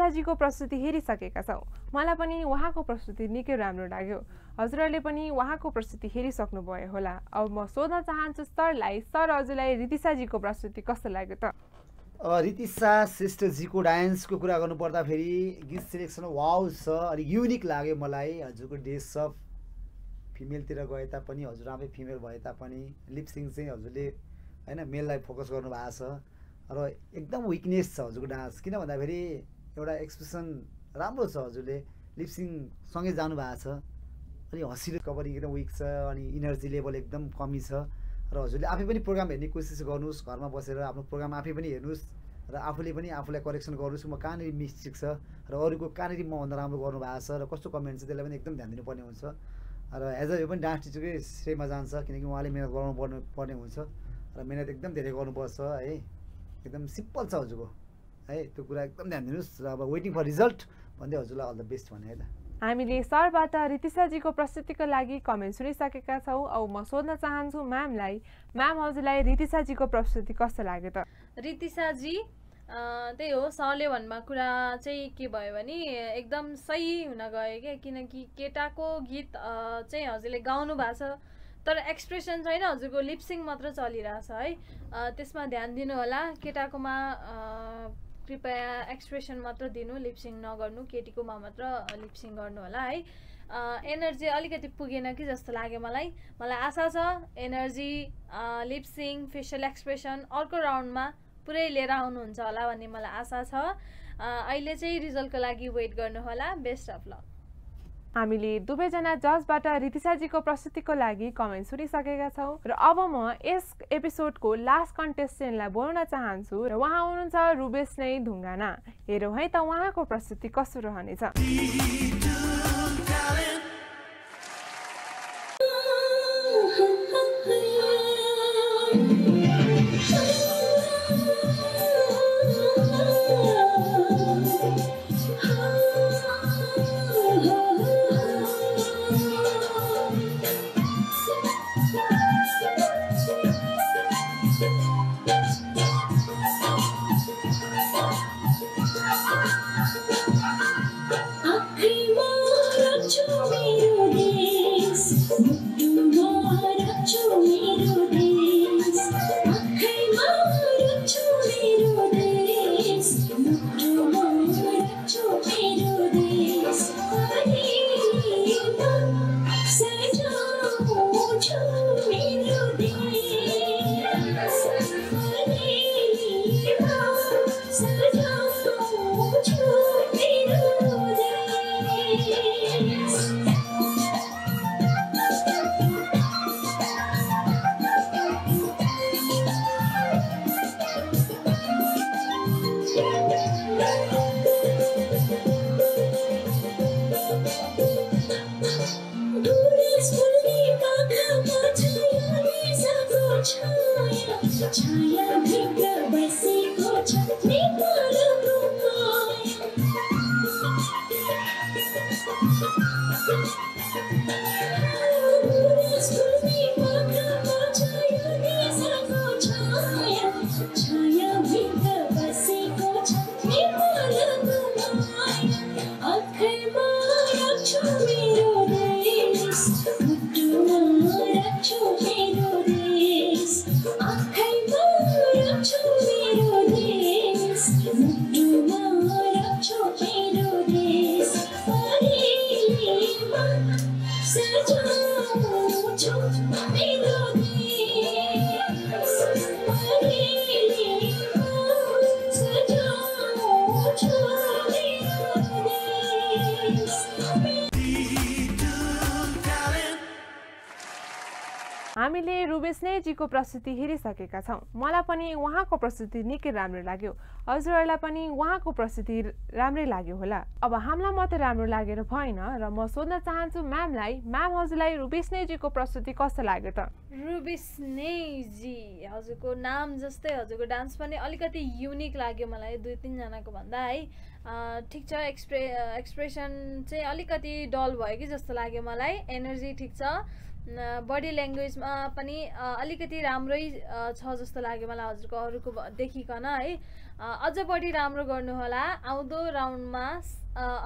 रितिसाजीको प्रस्तुति हेरिसकेका छौँ। मलाई पनि उहाँको प्रस्तुति निकै राम्रो लाग्यो। हजुरहरूले पनि उहाँको प्रस्तुति हेरिसक्नुभयो होला। अब म सोध्न चाहन्छु सरलाई सर हजुरलाई रितिसाजीको प्रस्तुति कस्तो लाग्यो त? रितिसा श्रेष्ठजीको डान्सको कुरा गर्नुपर्दाखेरि गीत सिलेक्सन वाउ छ अलिक युनिक लाग्यो मलाई। हजुरको डेस अफ फिमेलतिर गए तापनि हजुर आफै फिमेल भए तापनि लिपसिङ चाहिँ हजुरले होइन मेललाई फोकस गर्नुभएको छ। र एकदम विकनेस छ हजुरको डान्स। किन भन्दाखेरि एउटा एक्सप्रेसन राम्रो छ हजुरले। लिपसिङसँगै जानुभएको छ। अनि हँसिलो कभरिङ एकदम विक छ अनि इनर्जी लेभल एकदम कमी छ। र हजुरले आफै पनि प्रोग्राम हेर्ने कोसिस गर्नुहोस् घरमा बसेर आफ्नो प्रोग्राम आफै पनि हेर्नुहोस् र आफूले पनि आफूलाई करेक्सन गर्नुहोस्। म कहाँनिर मिस्टेक छ? र अरूको कहाँनिर मभन्दा राम्रो गर्नुभएको छ? र कस्तो कमेन्ट छ? त्यसलाई पनि एकदम ध्यान दिनुपर्ने हुन्छ। र एज अ यो पनि डान्स टिचरकै श्रेयमा जान्छ किनकि उहाँले मिहिनेत गराउनु पर्ने पर्ने हुन्छ। र मिहिनेत एकदम धेरै गर्नुपर्छ है। एकदम सिम्पल छ हजुरको। है त्यो कुरा एकदम ध्यान दिनुहोस् र अब वेटिङ फर रिजल्ट भन्दै हजुरलाई अल द बेस्ट भने है त। हामीले सरबाट रितिसाजीको प्रस्तुतिको लागि कमेन्ट सुनिसकेका छौँ। अब म सोध्न चाहन्छु म्यामलाई म्याम हजुरलाई रितिसाजीको प्रस्तुति कस्तो लाग्यो त? रितिसाजी अँ, त्यही हो सरले भन्नुभएको कुरा चाहिँ के भयो भने एकदम सही हुन गयो क्या किनकि केटाको गीत चाहिँ हजुरले गाउनु भएको छ। तर एक्सप्रेसन छैन हजुरको लिप्सिङ मात्र चलिरहेछ है। अँ, त्यसमा ध्यान दिनु होला केटाकोमा कृपया एक्सप्रेसन मात्र दिनु लिप्सिङ नगर्नु केटीकोमा मात्र लिप्सिङ गर्नु होला है। एनर्जी अलिकति पुगेन कि जस्तो लाग्यो मलाई। मलाई आशा छ एनर्जी लिप्सिङ फेसियल एक्सप्रेसन अर्को राउन्डमा पुरै लिएर आउनुहुन्छ होला भन्ने मलाई आशा छ। अहिले चाहिँ रिजल्टको लागि वेट गर्नु होला। बेस्ट अफ लक हामीले दुवैजना जजबाट रितिसाजीको प्रस्तुतिको लागि कमेन्ट सुनिसकेका छौँ। र अब म यस एपिसोडको लास्ट कन्टेस्टेन्टलाई बोल्न चाहन्छु र उहाँ हुनुहुन्छ रुबेश नै ढुङ्गाना हेरौँ है त उहाँको प्रस्तुति कस्तो रहनेछ। प्रस्तुति हेरिसकेका छौँ। मलाई पनि उहाँको प्रस्तुति निकै राम्रो लाग्यो। हजुरहरूलाई पनि उहाँको प्रस्तुति राम्रै लाग्यो होला। अब हामीलाई मात्रै राम्रो लागेर भएन र म सोध्न चाहन्छु म्यामलाई म्याम हजुरलाई रुबेस्नेजीको प्रस्तुति कस्तो लाग्यो त? रुबिस्नेजी हजुरको नाम जस्तै हजुरको डान्स पनि अलिकति युनिक लाग्यो मलाई दुई तिनजनाको भन्दा है। ठिक छ एक्सप्रे एक्सप्रेसन चाहिँ अलिकति डल भयो कि जस्तो लाग्यो मलाई। एनर्जी ठिक छ। बडी ल्याङ्ग्वेजमा पनि अलिकति राम्रै छ जस्तो लाग्यो मलाई हजुरको अरूको देखिकन है। अझ बढी राम्रो गर्नुहोला। आउँदो राउन्डमा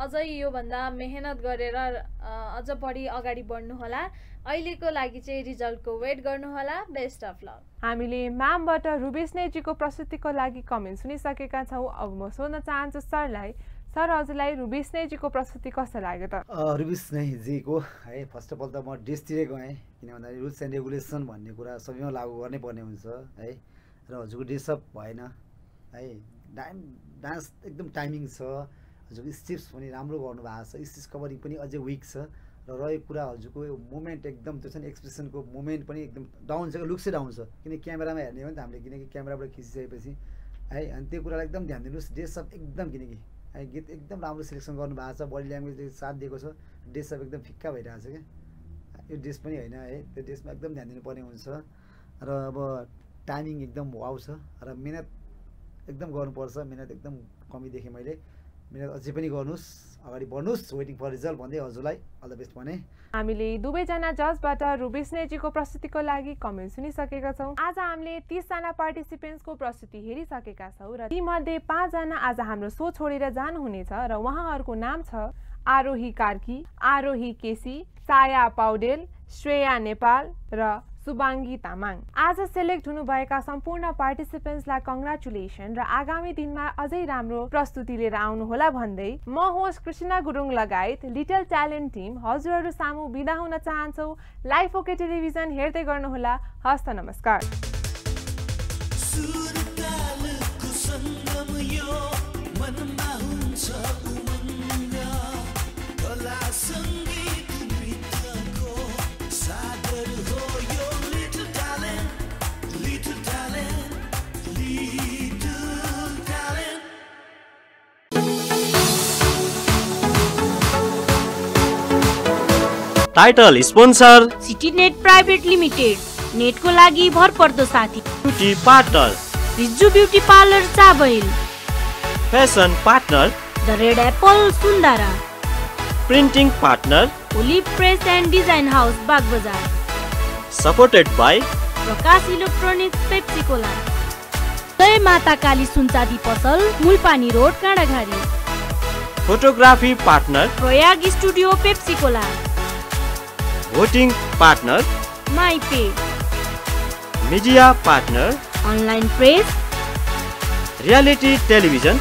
अझै योभन्दा मेहनत गरेर अझ बढी अगाडि बढ्नुहोला। अहिलेको लागि चाहिँ रिजल्टको वेट गर्नुहोला। बेस्ट अफ लक हामीले म्यामबाट रुबेस्नेजीको प्रस्तुतिको लागि कमेन्ट सुनिसकेका छौँ। अब म सोध्न चाहन्छु सरलाई सर हजुरलाई रुबेस्नेजीको प्रस्तुति कस्तो लाग्यो त? रुबिस नै जीको है फर्स्ट अफ अल त म ड्रेसतिरै गएँ किन भन्दाखेरि रुल्स एन्ड रेगुलेसन भन्ने कुरा सबैमा लागु गर्नै पर्ने हुन्छ है र हजुरको ड्रेसअप भएन है डान्स डान्स एकदम टाइमिङ छ हजुरको स्टेप्स पनि राम्रो गर्नुभएको छ स्टेप्स कभरिङ पनि अझै विक छ र रहेको कुरा हजुरको मुमेन्ट एकदम त्यो छ नि एक्सप्रेसनको मुमेन्ट पनि एकदम डाउन छ लुक्सै डाउन छ किनकि क्यामेरामा हेर्ने हो नि त हामीले किनकि क्यामेराबाट खिचिसकेपछि है अनि त्यो कुरालाई एकदम ध्यान दिनुहोस् ड्रेसअप एकदम किनकि। गीत एकदम राम्रो सिलेक्सन गर्नुभएको छ बडी ल्याङ्ग्वेजले साथ दिएको छ। ड्रेसअप एकदम फिक्का भइरहेको छ क्या। यो ड्रेस पनि होइन है त्यो ड्रेसमा एकदम ध्यान दिनुपर्ने हुन्छ। र अब टाइमिङ एकदम वाउ छ र मिहिनेत एकदम गर्नुपर्छ मिहिनेत एकदम कमी देखेँ मैले। मिहिनेत अझै पनि गर्नुहोस्। अगाडि बढ्नुहोस्। वेटिङ फर रिजल्ट भन्दै हजुरलाई अल द बेस्ट भने। हामीले दुवैजना जजबाट रुबेस्नेजीको प्रस्तुतिको लागि कमेन्ट सुनिसकेका छौँ। आज हामीले तिसजना पार्टिसिपेन्ट्सको प्रस्तुति हेरिसकेका छौँ र तीमध्ये पाँचजना आज हाम्रो सो छोडेर जानुहुनेछ र उहाँहरूको नाम छ आरोही कार्की आरोही केसी साया पौडेल श्रेया नेपाल र सुबाङ्गी तामाङ। आज सेलेक्ट हुनुभएका सम्पूर्ण पार्टिसिपेन्ट्सलाई कङ्ग्रेचुलेसन र आगामी दिनमा अझै राम्रो प्रस्तुति लिएर आउनुहोला भन्दै म होस्ट कृष्णा गुरुङ लगायत लिटल ट्यालेन्ट टिम। हजुरहरू सामु बिदा हुन चाहन्छौ। लाइफ ओके टेलिभिजन हेर्दै गर्नुहोला। हस्त नमस्कार। Title sponsor City Net private limited नेटको लागि भरपर्दो साथी। Beauty partner Riju beauty parlour Chabahil fashion partner the red apple Sundhara printing partner olive press and design house Bagbazar supported by Prakash electronics Pepsicola Jai Mata Kali सुनचाँदी पसल Mulpani road Kandaghari. Photography partner Prayag studio Pepsicola voting partner MyPay media partner online press reality television